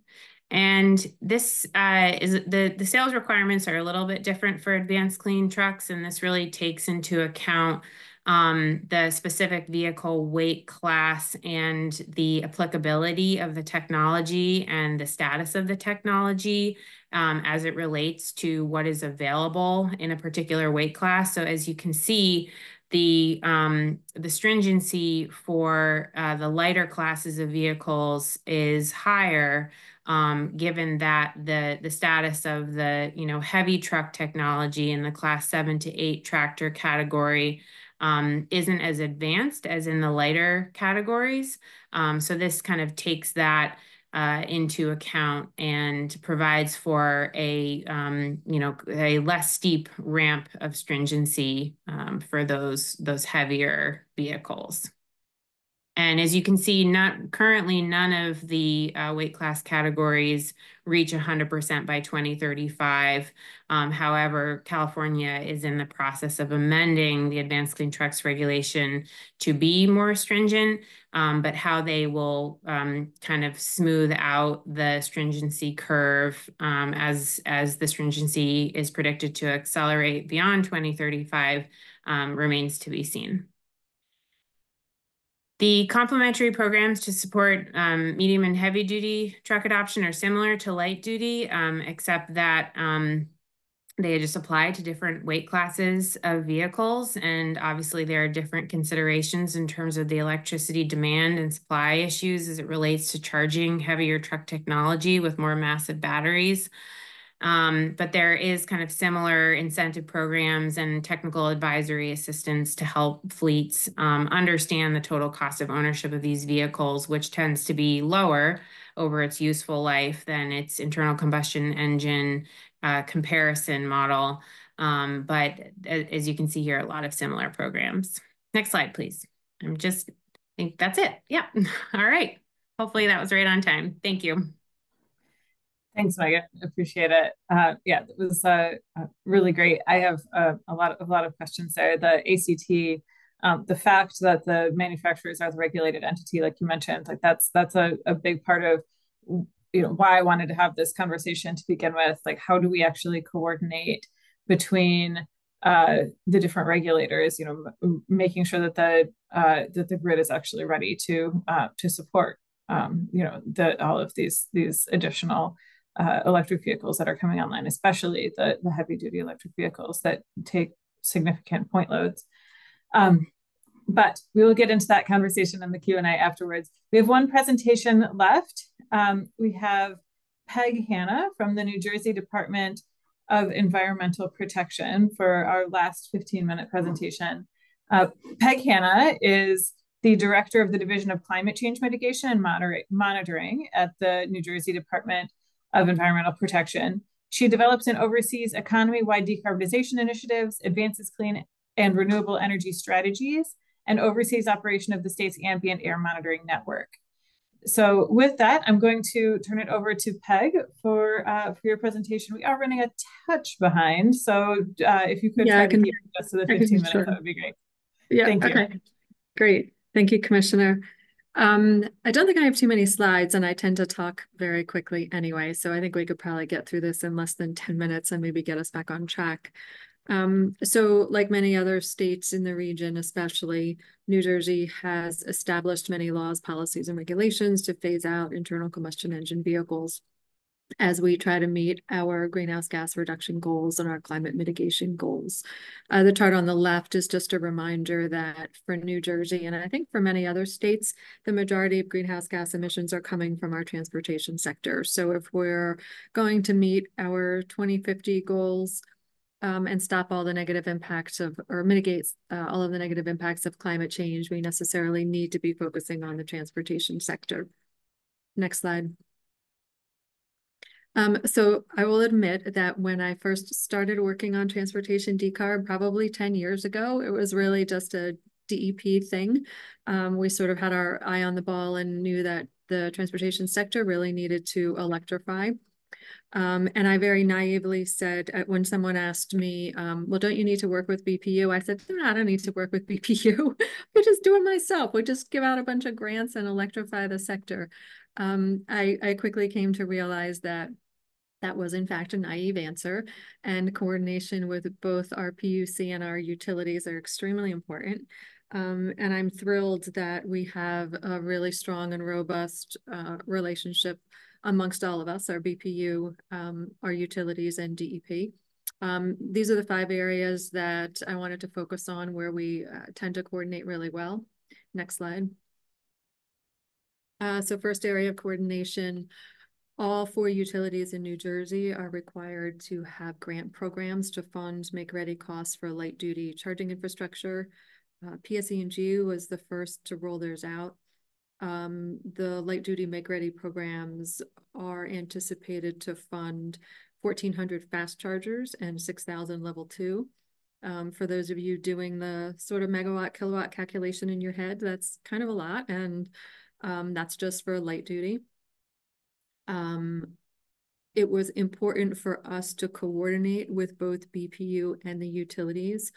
[SPEAKER 4] And this uh, is the, the sales requirements are a little bit different for advanced clean trucks. And this really takes into account um, the specific vehicle weight class and the applicability of the technology and the status of the technology um, as it relates to what is available in a particular weight class. So as you can see, the um, the stringency for uh, the lighter classes of vehicles is higher, um, given that the the status of the you know heavy truck technology in the class seven to eight tractor category um, isn't as advanced as in the lighter categories. Um, so this kind of takes that uh, into account and provides for a um, you know a less steep ramp of stringency um, for those those heavier vehicles. And as you can see, not currently none of the uh, weight class categories reach 100% by 2035. Um, however, California is in the process of amending the Advanced Clean Trucks regulation to be more stringent, um, but how they will um, kind of smooth out the stringency curve um, as, as the stringency is predicted to accelerate beyond 2035 um, remains to be seen. The complementary programs to support um, medium and heavy duty truck adoption are similar to light duty, um, except that um, they just apply to different weight classes of vehicles. And obviously, there are different considerations in terms of the electricity demand and supply issues as it relates to charging heavier truck technology with more massive batteries. Um, but there is kind of similar incentive programs and technical advisory assistance to help fleets um, understand the total cost of ownership of these vehicles, which tends to be lower over its useful life than its internal combustion engine uh, comparison model. Um, but as you can see here, a lot of similar programs. Next slide, please. I'm just, I think that's it. Yeah. All right. Hopefully that was right on time. Thank you.
[SPEAKER 1] Thanks, Megan. Appreciate it. Uh, yeah, it was uh, uh, really great. I have uh, a lot of a lot of questions there. The ACT, um, the fact that the manufacturers are the regulated entity, like you mentioned, like that's that's a, a big part of you know why I wanted to have this conversation to begin with. Like, how do we actually coordinate between uh, the different regulators? You know, making sure that the uh, that the grid is actually ready to to support um, you know the all of these these additional uh, electric vehicles that are coming online, especially the, the heavy duty electric vehicles that take significant point loads. Um, but we will get into that conversation in the Q&A afterwards. We have one presentation left. Um, we have Peg Hanna from the New Jersey Department of Environmental Protection for our last 15 minute presentation. Uh, Peg Hanna is the director of the Division of Climate Change Mitigation and Moderate Monitoring at the New Jersey Department of Environmental Protection. She develops and oversees economy wide decarbonization initiatives, advances clean and renewable energy strategies, and oversees operation of the state's ambient air monitoring network. So with that, I'm going to turn it over to Peg for uh, for your presentation. We are running a touch behind, so uh, if you could
[SPEAKER 5] yeah,
[SPEAKER 1] try
[SPEAKER 5] I can,
[SPEAKER 1] to keep just to the 15 minutes, sure. that would be great.
[SPEAKER 5] Yeah, Thank okay. You. Great. Thank you, Commissioner. Um, I don't think I have too many slides and I tend to talk very quickly anyway, so I think we could probably get through this in less than 10 minutes and maybe get us back on track. Um, so like many other states in the region, especially New Jersey has established many laws, policies, and regulations to phase out internal combustion engine vehicles as we try to meet our greenhouse gas reduction goals and our climate mitigation goals. Uh, the chart on the left is just a reminder that for New Jersey, and I think for many other states, the majority of greenhouse gas emissions are coming from our transportation sector. So if we're going to meet our 2050 goals, um, and stop all the negative impacts of or mitigate uh, all of the negative impacts of climate change, we necessarily need to be focusing on the transportation sector. Next slide. Um, so I will admit that when I first started working on transportation decarb, probably 10 years ago, it was really just a DEP thing. Um, we sort of had our eye on the ball and knew that the transportation sector really needed to electrify. Um, and I very naively said uh, when someone asked me, um, well, don't you need to work with BPU? I said, no, I don't need to work with BPU. I just do it myself. We just give out a bunch of grants and electrify the sector. Um, I, I quickly came to realize that that was in fact a naive answer and coordination with both our PUC and our utilities are extremely important. Um, and I'm thrilled that we have a really strong and robust uh, relationship amongst all of us, our BPU, um, our utilities, and DEP. Um, these are the five areas that I wanted to focus on where we uh, tend to coordinate really well. Next slide. Uh, so first area of coordination, all four utilities in New Jersey are required to have grant programs to fund make-ready costs for light-duty charging infrastructure. Uh, PSE&G was the first to roll theirs out. Um, the light duty make ready programs are anticipated to fund 1,400 fast chargers and 6,000 level two. Um, for those of you doing the sort of megawatt kilowatt calculation in your head, that's kind of a lot. And um, that's just for light duty. Um, it was important for us to coordinate with both BPU and the utilities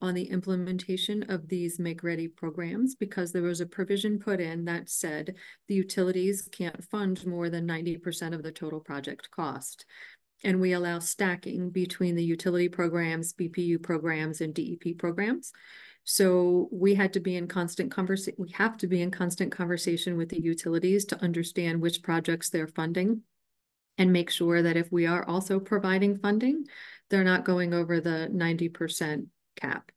[SPEAKER 5] on the implementation of these make ready programs because there was a provision put in that said the utilities can't fund more than 90% of the total project cost. And we allow stacking between the utility programs, BPU programs, and DEP programs. So we had to be in constant conversation. We have to be in constant conversation with the utilities to understand which projects they're funding and make sure that if we are also providing funding, they're not going over the 90% cap.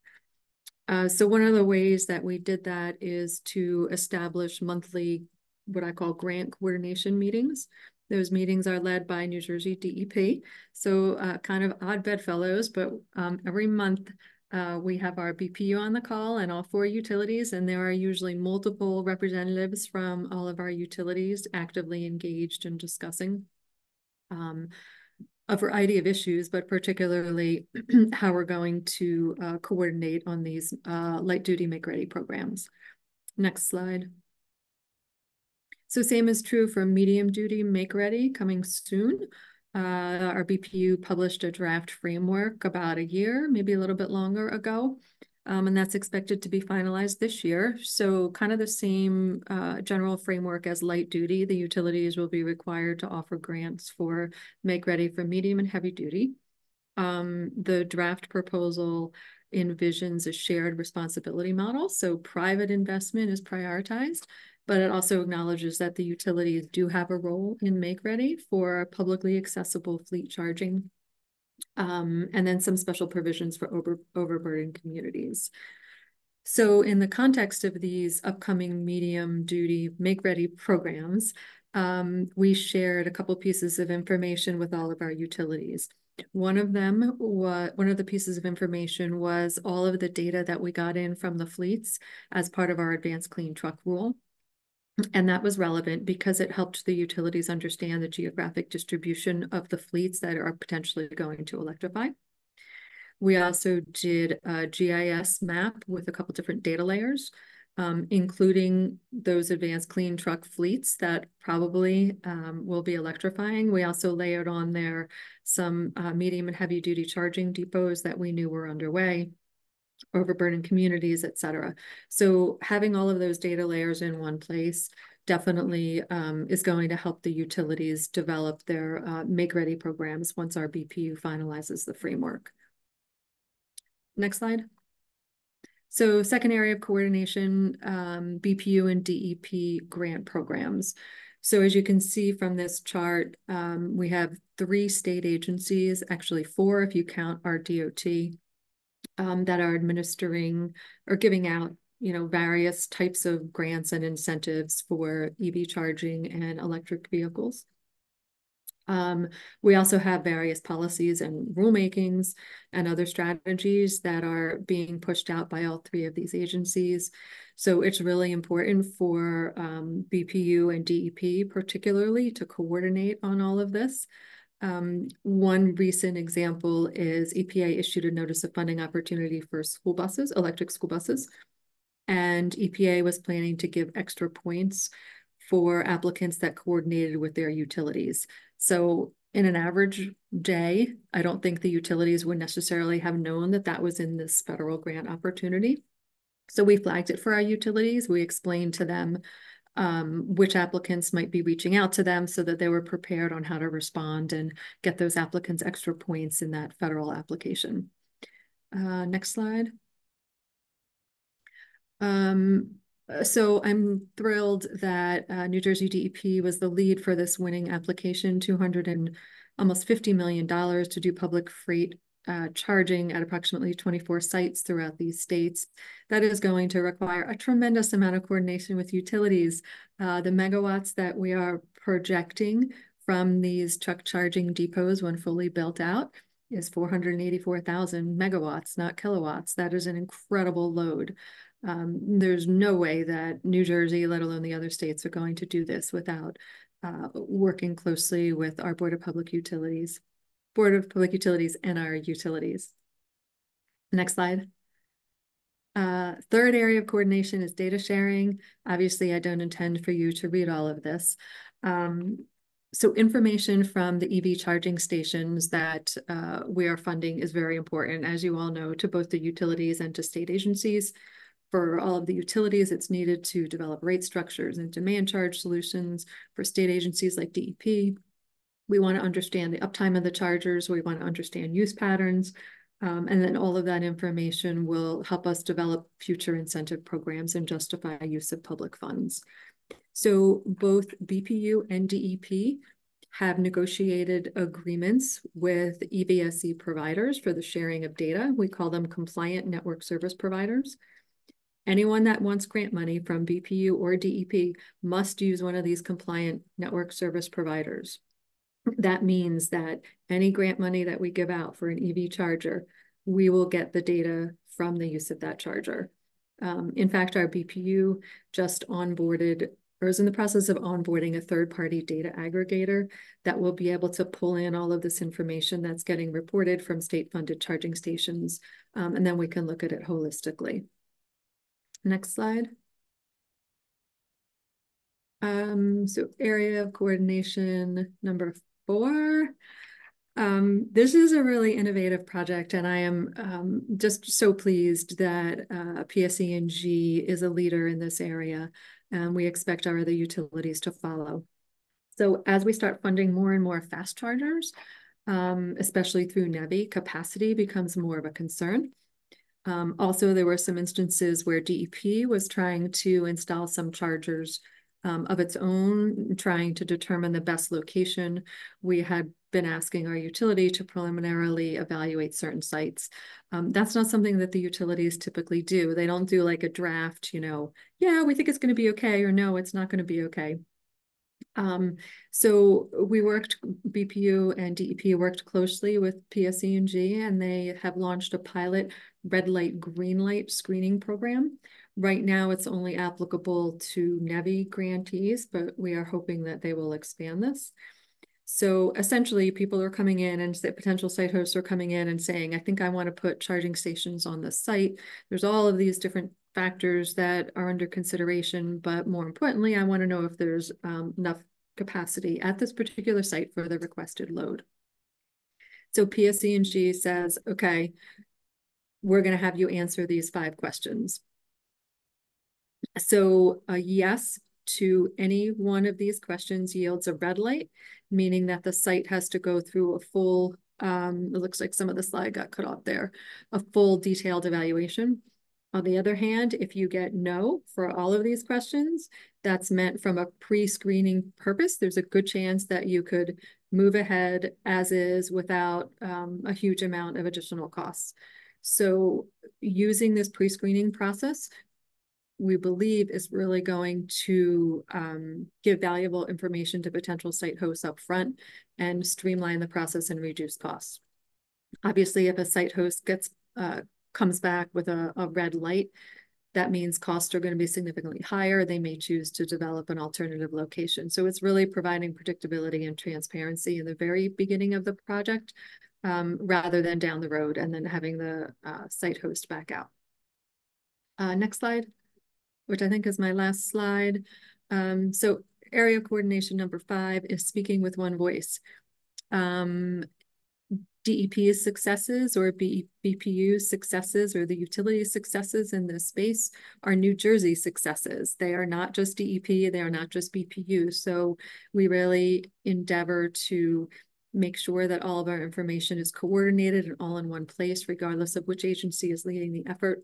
[SPEAKER 5] Uh, so one of the ways that we did that is to establish monthly, what I call grant coordination meetings. Those meetings are led by New Jersey DEP. So uh, kind of odd bedfellows, but um, every month uh, we have our BPU on the call and all four utilities, and there are usually multiple representatives from all of our utilities actively engaged in discussing um, a variety of issues, but particularly how we're going to uh, coordinate on these uh, light duty make ready programs. Next slide. So same is true for medium duty make ready coming soon. Uh, our BPU published a draft framework about a year, maybe a little bit longer ago um, and that's expected to be finalized this year. So kind of the same uh, general framework as light duty. The utilities will be required to offer grants for make ready for medium and heavy duty. Um, the draft proposal envisions a shared responsibility model. So private investment is prioritized, but it also acknowledges that the utilities do have a role in make ready for publicly accessible fleet charging um, and then some special provisions for over, overburdened communities. So in the context of these upcoming medium duty make ready programs, um, we shared a couple pieces of information with all of our utilities. One of them was one of the pieces of information was all of the data that we got in from the fleets as part of our advanced clean truck rule. And that was relevant because it helped the utilities understand the geographic distribution of the fleets that are potentially going to electrify. We also did a GIS map with a couple different data layers, um, including those advanced clean truck fleets that probably um, will be electrifying. We also layered on there some uh, medium and heavy duty charging depots that we knew were underway overburdened communities, et cetera. So having all of those data layers in one place definitely um, is going to help the utilities develop their uh, make-ready programs once our BPU finalizes the framework. Next slide. So second area of coordination, um, BPU and DEP grant programs. So as you can see from this chart, um, we have three state agencies, actually four if you count our DOT, um, that are administering or giving out you know, various types of grants and incentives for EV charging and electric vehicles. Um, we also have various policies and rulemakings and other strategies that are being pushed out by all three of these agencies. So it's really important for um, BPU and DEP particularly to coordinate on all of this. Um, one recent example is EPA issued a notice of funding opportunity for school buses, electric school buses. And EPA was planning to give extra points for applicants that coordinated with their utilities. So in an average day, I don't think the utilities would necessarily have known that that was in this federal grant opportunity. So we flagged it for our utilities. We explained to them um, which applicants might be reaching out to them so that they were prepared on how to respond and get those applicants extra points in that federal application. Uh, next slide. Um, so I'm thrilled that uh, New Jersey DEP was the lead for this winning application, 200 and almost $50 million to do public freight uh, charging at approximately 24 sites throughout these states. That is going to require a tremendous amount of coordination with utilities. Uh, the megawatts that we are projecting from these truck charging depots when fully built out is 484,000 megawatts, not kilowatts. That is an incredible load. Um, there's no way that New Jersey, let alone the other states, are going to do this without uh, working closely with our Board of Public Utilities. Board of Public Utilities and our utilities. Next slide. Uh, third area of coordination is data sharing. Obviously, I don't intend for you to read all of this. Um, so information from the EV charging stations that uh, we are funding is very important, as you all know, to both the utilities and to state agencies. For all of the utilities, it's needed to develop rate structures and demand charge solutions. For state agencies like DEP, we want to understand the uptime of the chargers. We want to understand use patterns. Um, and then all of that information will help us develop future incentive programs and justify use of public funds. So both BPU and DEP have negotiated agreements with EVSE providers for the sharing of data. We call them compliant network service providers. Anyone that wants grant money from BPU or DEP must use one of these compliant network service providers that means that any grant money that we give out for an EV charger, we will get the data from the use of that charger. Um, in fact, our BPU just onboarded or is in the process of onboarding a third-party data aggregator that will be able to pull in all of this information that's getting reported from state-funded charging stations, um, and then we can look at it holistically. Next slide. Um, so area of coordination number four. Um, this is a really innovative project, and I am um, just so pleased that uh, PSE&G is a leader in this area, and we expect our other utilities to follow. So as we start funding more and more fast chargers, um, especially through NEVI, capacity becomes more of a concern. Um, also, there were some instances where DEP was trying to install some chargers um, of its own, trying to determine the best location. We had been asking our utility to preliminarily evaluate certain sites. Um, that's not something that the utilities typically do. They don't do like a draft, you know, yeah, we think it's going to be okay, or no, it's not going to be okay. Um, so we worked, BPU and DEP worked closely with PSE&G and they have launched a pilot red light, green light screening program. Right now, it's only applicable to NEVI grantees, but we are hoping that they will expand this. So essentially, people are coming in and potential site hosts are coming in and saying, I think I want to put charging stations on the site. There's all of these different factors that are under consideration, but more importantly, I want to know if there's um, enough capacity at this particular site for the requested load. So PSE&G says, okay, we're going to have you answer these five questions. So a yes to any one of these questions yields a red light, meaning that the site has to go through a full, um, it looks like some of the slide got cut off there, a full detailed evaluation. On the other hand, if you get no for all of these questions, that's meant from a pre-screening purpose. There's a good chance that you could move ahead as is without um, a huge amount of additional costs. So using this pre-screening process we believe is really going to um, give valuable information to potential site hosts up front and streamline the process and reduce costs. Obviously, if a site host gets uh, comes back with a, a red light, that means costs are going to be significantly higher. They may choose to develop an alternative location. So it's really providing predictability and transparency in the very beginning of the project um, rather than down the road and then having the uh, site host back out. Uh, next slide which I think is my last slide. Um, so area coordination number five is speaking with one voice. Um, DEP's successes or BPU's successes or the utility successes in this space are New Jersey successes. They are not just DEP, they are not just BPU. So we really endeavor to make sure that all of our information is coordinated and all in one place, regardless of which agency is leading the effort.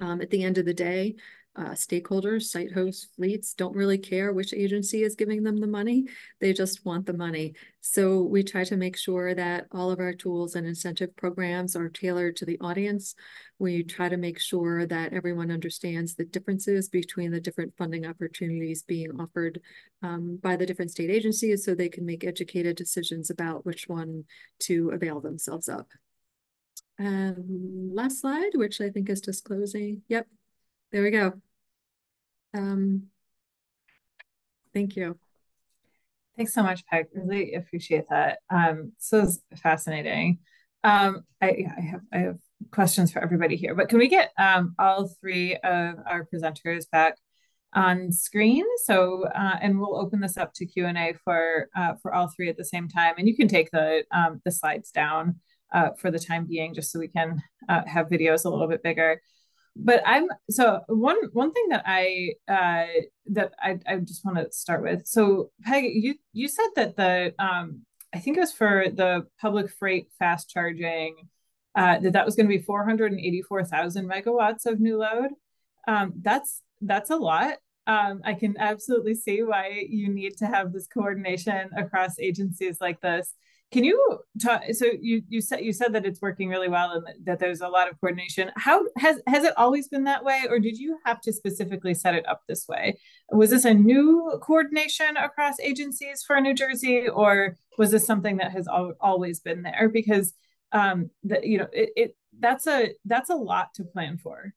[SPEAKER 5] Um, at the end of the day, uh, stakeholders, site hosts, fleets don't really care which agency is giving them the money. They just want the money. So we try to make sure that all of our tools and incentive programs are tailored to the audience. We try to make sure that everyone understands the differences between the different funding opportunities being offered um, by the different state agencies so they can make educated decisions about which one to avail themselves of. Um, last slide, which I think is disclosing. Yep, there we go. Um, thank you.
[SPEAKER 1] Thanks so much, Peg. Really appreciate that. Um, so it's fascinating. Um, I, I have I have questions for everybody here, but can we get um, all three of our presenters back on screen? So, uh, and we'll open this up to Q and A for uh, for all three at the same time, and you can take the um, the slides down uh, for the time being, just so we can uh, have videos a little bit bigger but I'm so one one thing that I uh that I, I just want to start with. So Peg, you you said that the um I think it was for the public freight fast charging uh that that was going to be 484,000 megawatts of new load. Um that's that's a lot. Um I can absolutely see why you need to have this coordination across agencies like this. Can you talk? So you you said you said that it's working really well and that there's a lot of coordination. How has has it always been that way, or did you have to specifically set it up this way? Was this a new coordination across agencies for New Jersey, or was this something that has al always been there? Because um, that you know it, it that's a that's a lot to plan for.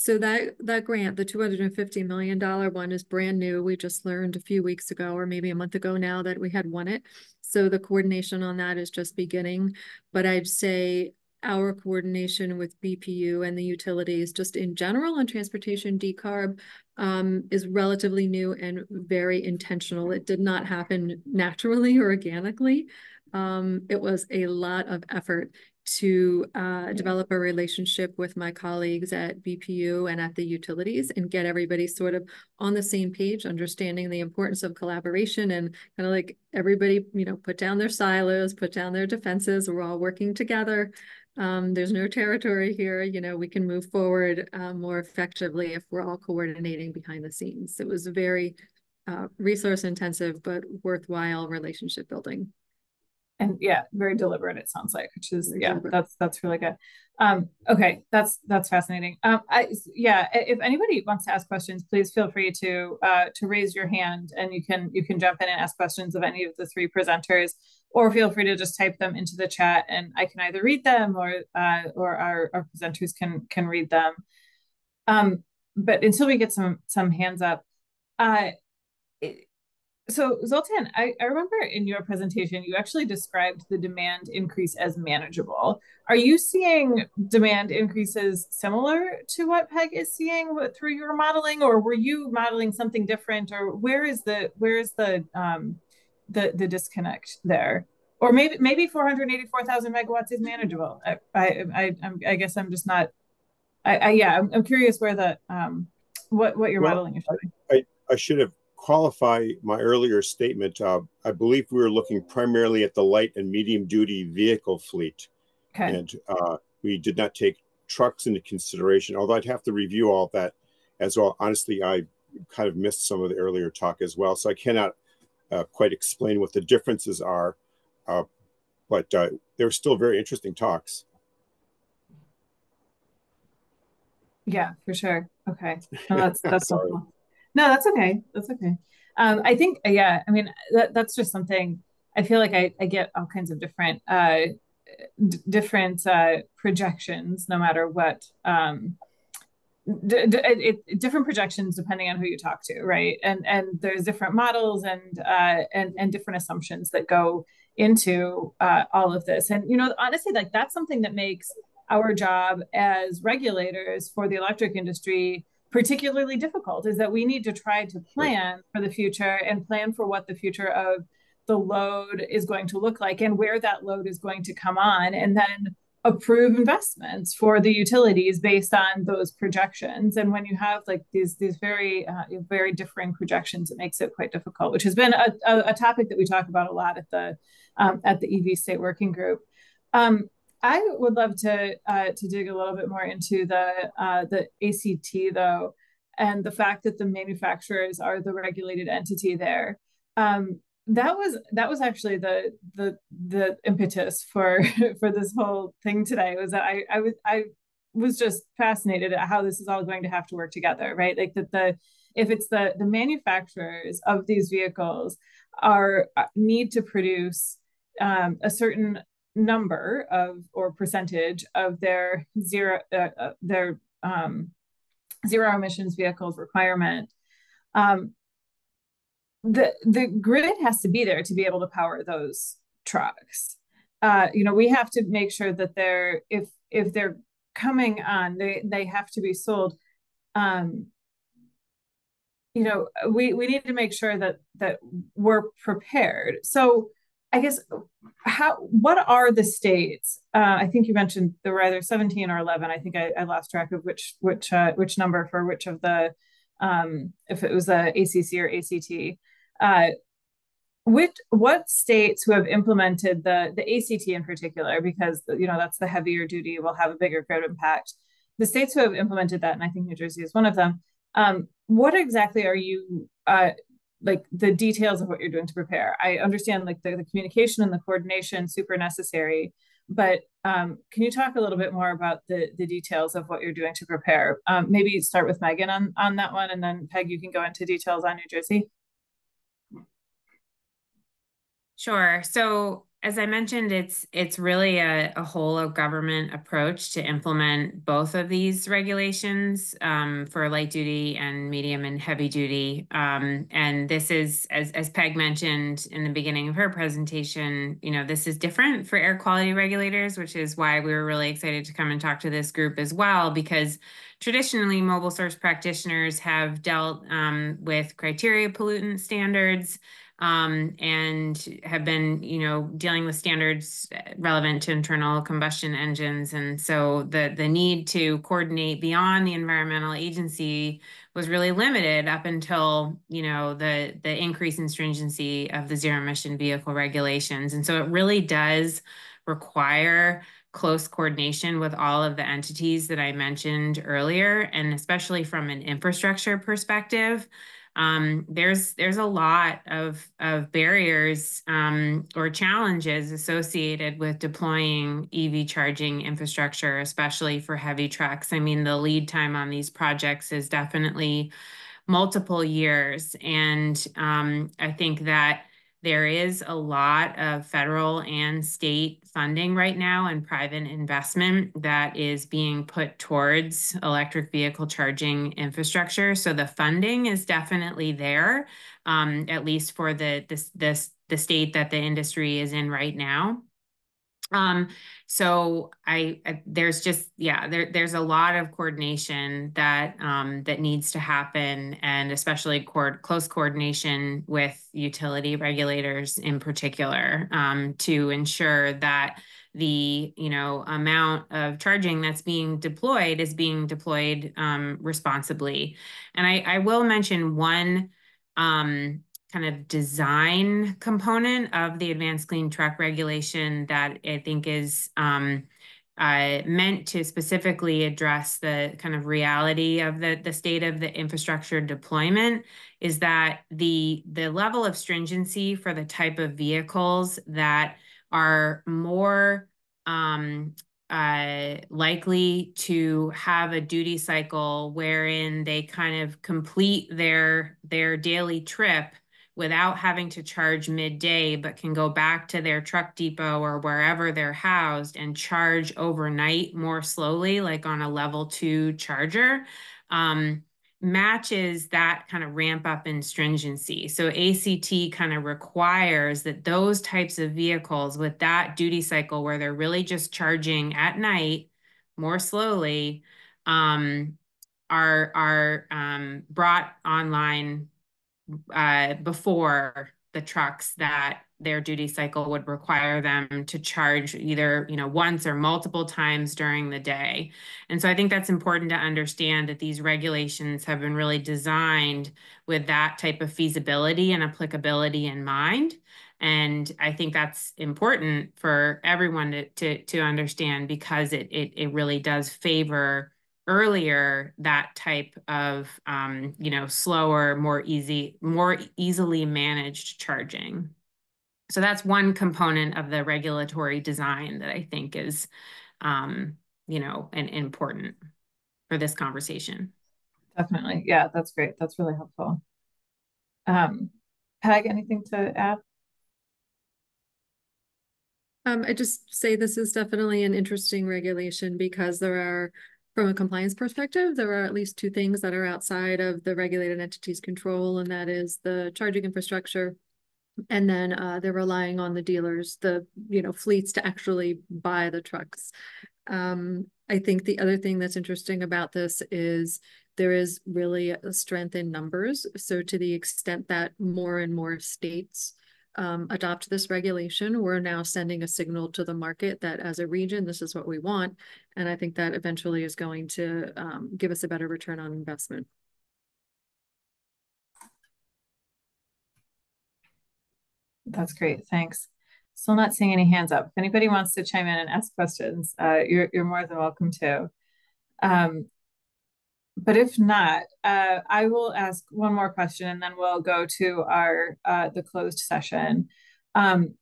[SPEAKER 5] So that that grant, the two hundred and fifty million dollar one, is brand new. We just learned a few weeks ago, or maybe a month ago now, that we had won it. So the coordination on that is just beginning. But I'd say our coordination with BPU and the utilities, just in general on transportation decarb, um, is relatively new and very intentional. It did not happen naturally or organically. Um, it was a lot of effort to uh, develop a relationship with my colleagues at BPU and at the utilities and get everybody sort of on the same page, understanding the importance of collaboration and kind of like everybody, you know, put down their silos, put down their defenses. We're all working together. Um, there's no territory here. You know, we can move forward uh, more effectively if we're all coordinating behind the scenes. It was very uh, resource intensive, but worthwhile relationship building.
[SPEAKER 1] And yeah, very deliberate. It sounds like, which is
[SPEAKER 5] Very
[SPEAKER 1] yeah,
[SPEAKER 5] deliberate.
[SPEAKER 1] that's that's really good. Um, okay, that's that's fascinating. Um, I yeah, if anybody wants to ask questions, please feel free to uh to raise your hand, and you can you can jump in and ask questions of any of the three presenters, or feel free to just type them into the chat, and I can either read them or uh or our our presenters can can read them. Um, but until we get some some hands up, uh. it- so Zoltan, I, I remember in your presentation, you actually described the demand increase as manageable. Are you seeing demand increases similar to what Peg is seeing through your modeling, or were you modeling something different, or where is the where is the um, the the disconnect there? Or maybe maybe 484,000 megawatts is manageable. I I I, I'm, I guess I'm just not. I, I yeah, I'm, I'm curious where the um what what your
[SPEAKER 2] Well,
[SPEAKER 1] modeling is showing.
[SPEAKER 2] I should have qualified my earlier statement. Uh, I believe we were looking primarily at the light and medium duty vehicle fleet,
[SPEAKER 1] Okay.
[SPEAKER 2] and uh, we did not take trucks into consideration. Although I'd have to review all that as well. Honestly, I kind of missed some of the earlier talk as well, so I cannot uh, quite explain what the differences are. Uh, but uh, they were still very interesting talks.
[SPEAKER 1] Yeah, for sure. Okay. No, that's that's helpful. No, that's okay. That's okay. Um, I think yeah, I mean that that's just something I feel like I, I get all kinds of different uh d- different uh projections no matter what um d- d- it, different projections depending on who you talk to, right? And and there's different models and uh and and different assumptions that go into uh all of this. And you know, honestly, like that's something that makes our job as regulators for the electric industry particularly difficult is that we need to try to plan for the future and plan for what the future of the load is going to look like and where that load is going to come on and then approve investments for the utilities based on those projections. And when you have like these these very uh, very differing projections it makes it quite difficult which has been a, a, a topic that we talk about a lot at the um, at the ev state working group. Um, I would love to uh, to dig a little bit more into the uh, the ACT though, and the fact that the manufacturers are the regulated entity there. Um, that was that was actually the the the impetus for for this whole thing today was that I I was I was just fascinated at how this is all going to have to work together, right? Like that the if it's the the manufacturers of these vehicles are need to produce um, a certain number of or percentage of their zero uh, uh, their um, zero emissions vehicles requirement. Um, the the grid has to be there to be able to power those trucks. Uh, you know we have to make sure that they're if if they're coming on they they have to be sold. Um, you know we we need to make sure that that we're prepared. So I guess how what are the states? Uh, I think you mentioned there were either 17 or 11. I think I, I lost track of which which uh, which number for which of the um, if it was the ACC or ACT. Uh, which what states who have implemented the the ACT in particular, because you know that's the heavier duty, will have a bigger grid impact. The states who have implemented that, and I think New Jersey is one of them. Um, what exactly are you uh, like the details of what you're doing to prepare. I understand like the, the communication and the coordination super necessary, but um, can you talk a little bit more about the the details of what you're doing to prepare? Um, maybe start with Megan on on that one, and then Peg, you can go into details on New Jersey.
[SPEAKER 4] Sure. So as I mentioned, it's it's really a, a whole of government approach to implement both of these regulations um, for light duty and medium and heavy duty. Um, and this is, as as Peg mentioned in the beginning of her presentation, you know, this is different for air quality regulators, which is why we were really excited to come and talk to this group as well, because traditionally mobile source practitioners have dealt um, with criteria pollutant standards um, and have been, you know, dealing with standards relevant to internal combustion engines. And so the the need to coordinate beyond the environmental agency was really limited up until, you know, the the increase in stringency of the zero emission vehicle regulations. And so it really does require close coordination with all of the entities that I mentioned earlier, and especially from an infrastructure perspective. Um, there's there's a lot of of barriers um, or challenges associated with deploying EV charging infrastructure, especially for heavy trucks. I mean, the lead time on these projects is definitely multiple years, and um, I think that there is a lot of federal and state funding right now and private investment that is being put towards electric vehicle charging infrastructure. So the funding is definitely there, um, at least for the this this the state that the industry is in right now. Um, so I, I, there's just yeah there there's a lot of coordination that um, that needs to happen, and especially co close coordination with utility regulators in particular um, to ensure that the you know amount of charging that's being deployed is being deployed um, responsibly. And I, I will mention one um, kind of design component of the advanced clean truck regulation that I think is um, uh, meant to specifically address the kind of reality of the, the state of the infrastructure deployment is that the, the level of stringency for the type of vehicles that are more um, uh, likely to have a duty cycle wherein they kind of complete their their daily trip without having to charge midday, but can go back to their truck depot or wherever they're housed and charge overnight more slowly, like on a level two charger, um, matches that kind of ramp up in stringency. So ACT kind of requires that those types of vehicles with that duty cycle where they're really just charging at night more slowly um, are are um, brought online uh, before the trucks that their duty cycle would require them to charge either you know once or multiple times during the day. And so i think that's important to understand that these regulations have been really designed with that type of feasibility and applicability in mind. And i think that's important for everyone to to, to understand because it, it it really does favor earlier that type of um, you know slower more easy more easily managed charging. So that's one component of the regulatory design that i think is um, you know and important for this conversation.
[SPEAKER 1] Definitely. Yeah that's great. That's really helpful. Um peg anything to add?
[SPEAKER 5] Um, I just say this is definitely an interesting regulation because there are from a compliance perspective, there are at least two things that are outside of the regulated entity's control, and that is the charging infrastructure. And then uh, they're relying on the dealers, the you know fleets to actually buy the trucks. Um, I think the other thing that's interesting about this is there is really a strength in numbers. So to the extent that more and more states um, adopt this regulation, we're now sending a signal to the market that as a region, this is what we want. And I think that eventually is going to um, give us a better return on investment.
[SPEAKER 1] That's great. Thanks. Still not seeing any hands up. If anybody wants to chime in and ask questions, uh, you're, you're more than welcome to. Um, but if not, uh, I will ask one more question and then we'll go to our uh, the closed session. Um,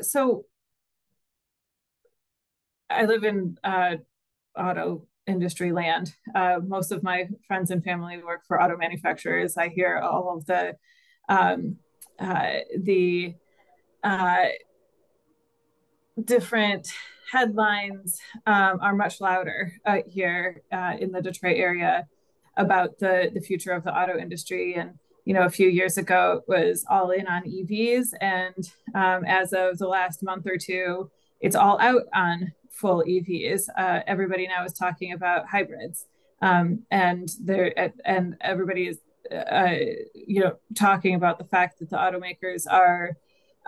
[SPEAKER 1] so I live in uh, auto industry land. Uh, most of my friends and family work for auto manufacturers. I hear all of the um, uh, the uh, different headlines um, are much louder uh, here uh, in the Detroit area about the the future of the auto industry. And you know, a few years ago it was all in on EVs, and um, as of the last month or two, it's all out on full EVs. Uh, everybody now is talking about hybrids, um, and there and everybody is uh, you know talking about the fact that the automakers are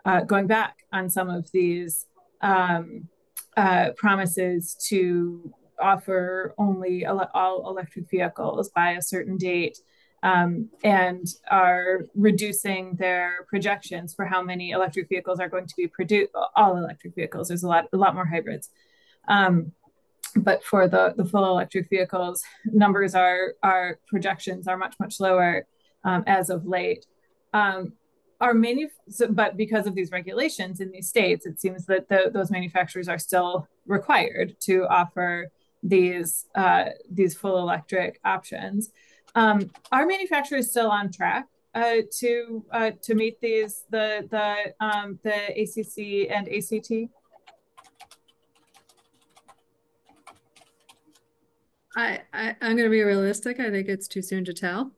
[SPEAKER 1] uh, going back on some of these um, uh, promises to offer only ele- all electric vehicles by a certain date um, and are reducing their projections for how many electric vehicles are going to be produced all electric vehicles there's a lot a lot more hybrids um, but for the the full electric vehicles numbers are our projections are much much lower um, as of late. Are manu- so, but because of these regulations in these states, it seems that the, those manufacturers are still required to offer these uh, these full electric options. Um, are manufacturers still on track uh, to uh, to meet these the the um, the ACC and ACT?
[SPEAKER 5] I, I I'm going to be realistic. I think it's too soon to tell.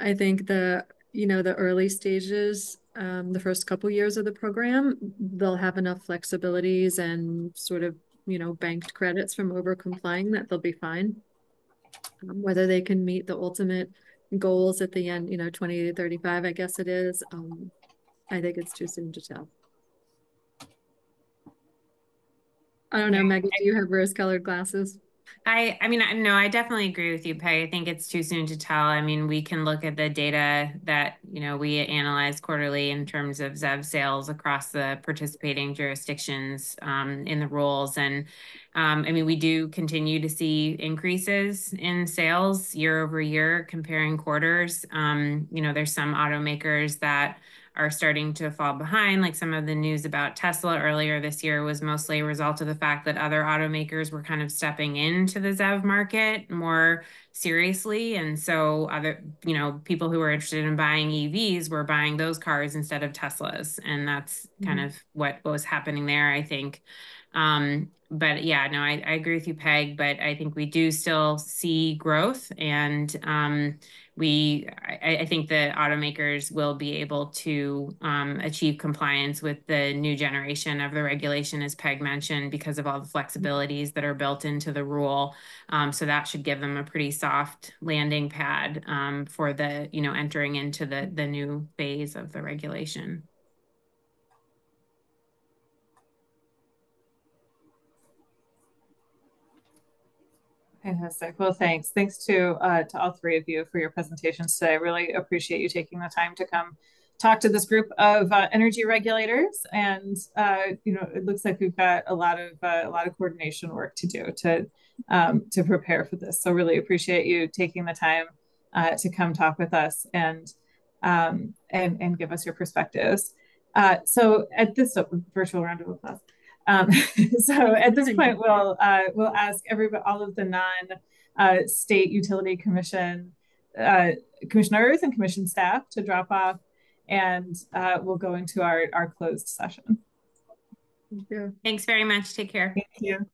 [SPEAKER 5] I think the you know the early stages, um, the first couple years of the program, they'll have enough flexibilities and sort of you know banked credits from over complying that they'll be fine. Um, whether they can meet the ultimate goals at the end, you know, 20 to 35, I guess it is. Um, I think it's too soon to tell. I don't know, Maggie, do you have rose colored glasses?
[SPEAKER 4] I, I mean, I, no, I definitely agree with you, Peg. I think it's too soon to tell. I mean, we can look at the data that, you know, we analyze quarterly in terms of ZEV sales across the participating jurisdictions um, in the rules. And um, I mean, we do continue to see increases in sales year over year comparing quarters. Um, you know, there's some automakers that are starting to fall behind. Like some of the news about Tesla earlier this year was mostly a result of the fact that other automakers were kind of stepping into the ZEV market more seriously. And so other, you know, people who were interested in buying EVs were buying those cars instead of Teslas. And that's mm-hmm. kind of what, what was happening there, I think. Um, but yeah, no, I, I agree with you, Peg, but I think we do still see growth and um, we I, I, think the automakers will be able to um, achieve compliance with the new generation of the regulation as peg mentioned because of all the flexibilities that are built into the rule. Um, so that should give them a pretty soft landing pad um, for the you know entering into the the new phase of the regulation
[SPEAKER 1] Fantastic. Well, thanks. Thanks to uh, to all three of you for your presentations today. I really appreciate you taking the time to come talk to this group of uh, energy regulators. And uh, you know, it looks like we've got a lot of uh, a lot of coordination work to do to um, to prepare for this. So really appreciate you taking the time uh, to come talk with us and um, and and give us your perspectives. Uh, so at this virtual round of applause. Um, so at this point, we'll uh, we'll ask everybody, all of the non uh, state utility commission uh, commissioners and commission staff to drop off, and uh, we'll go into our our closed session.
[SPEAKER 4] Thank you. Thanks very much. Take care.
[SPEAKER 1] Thank you.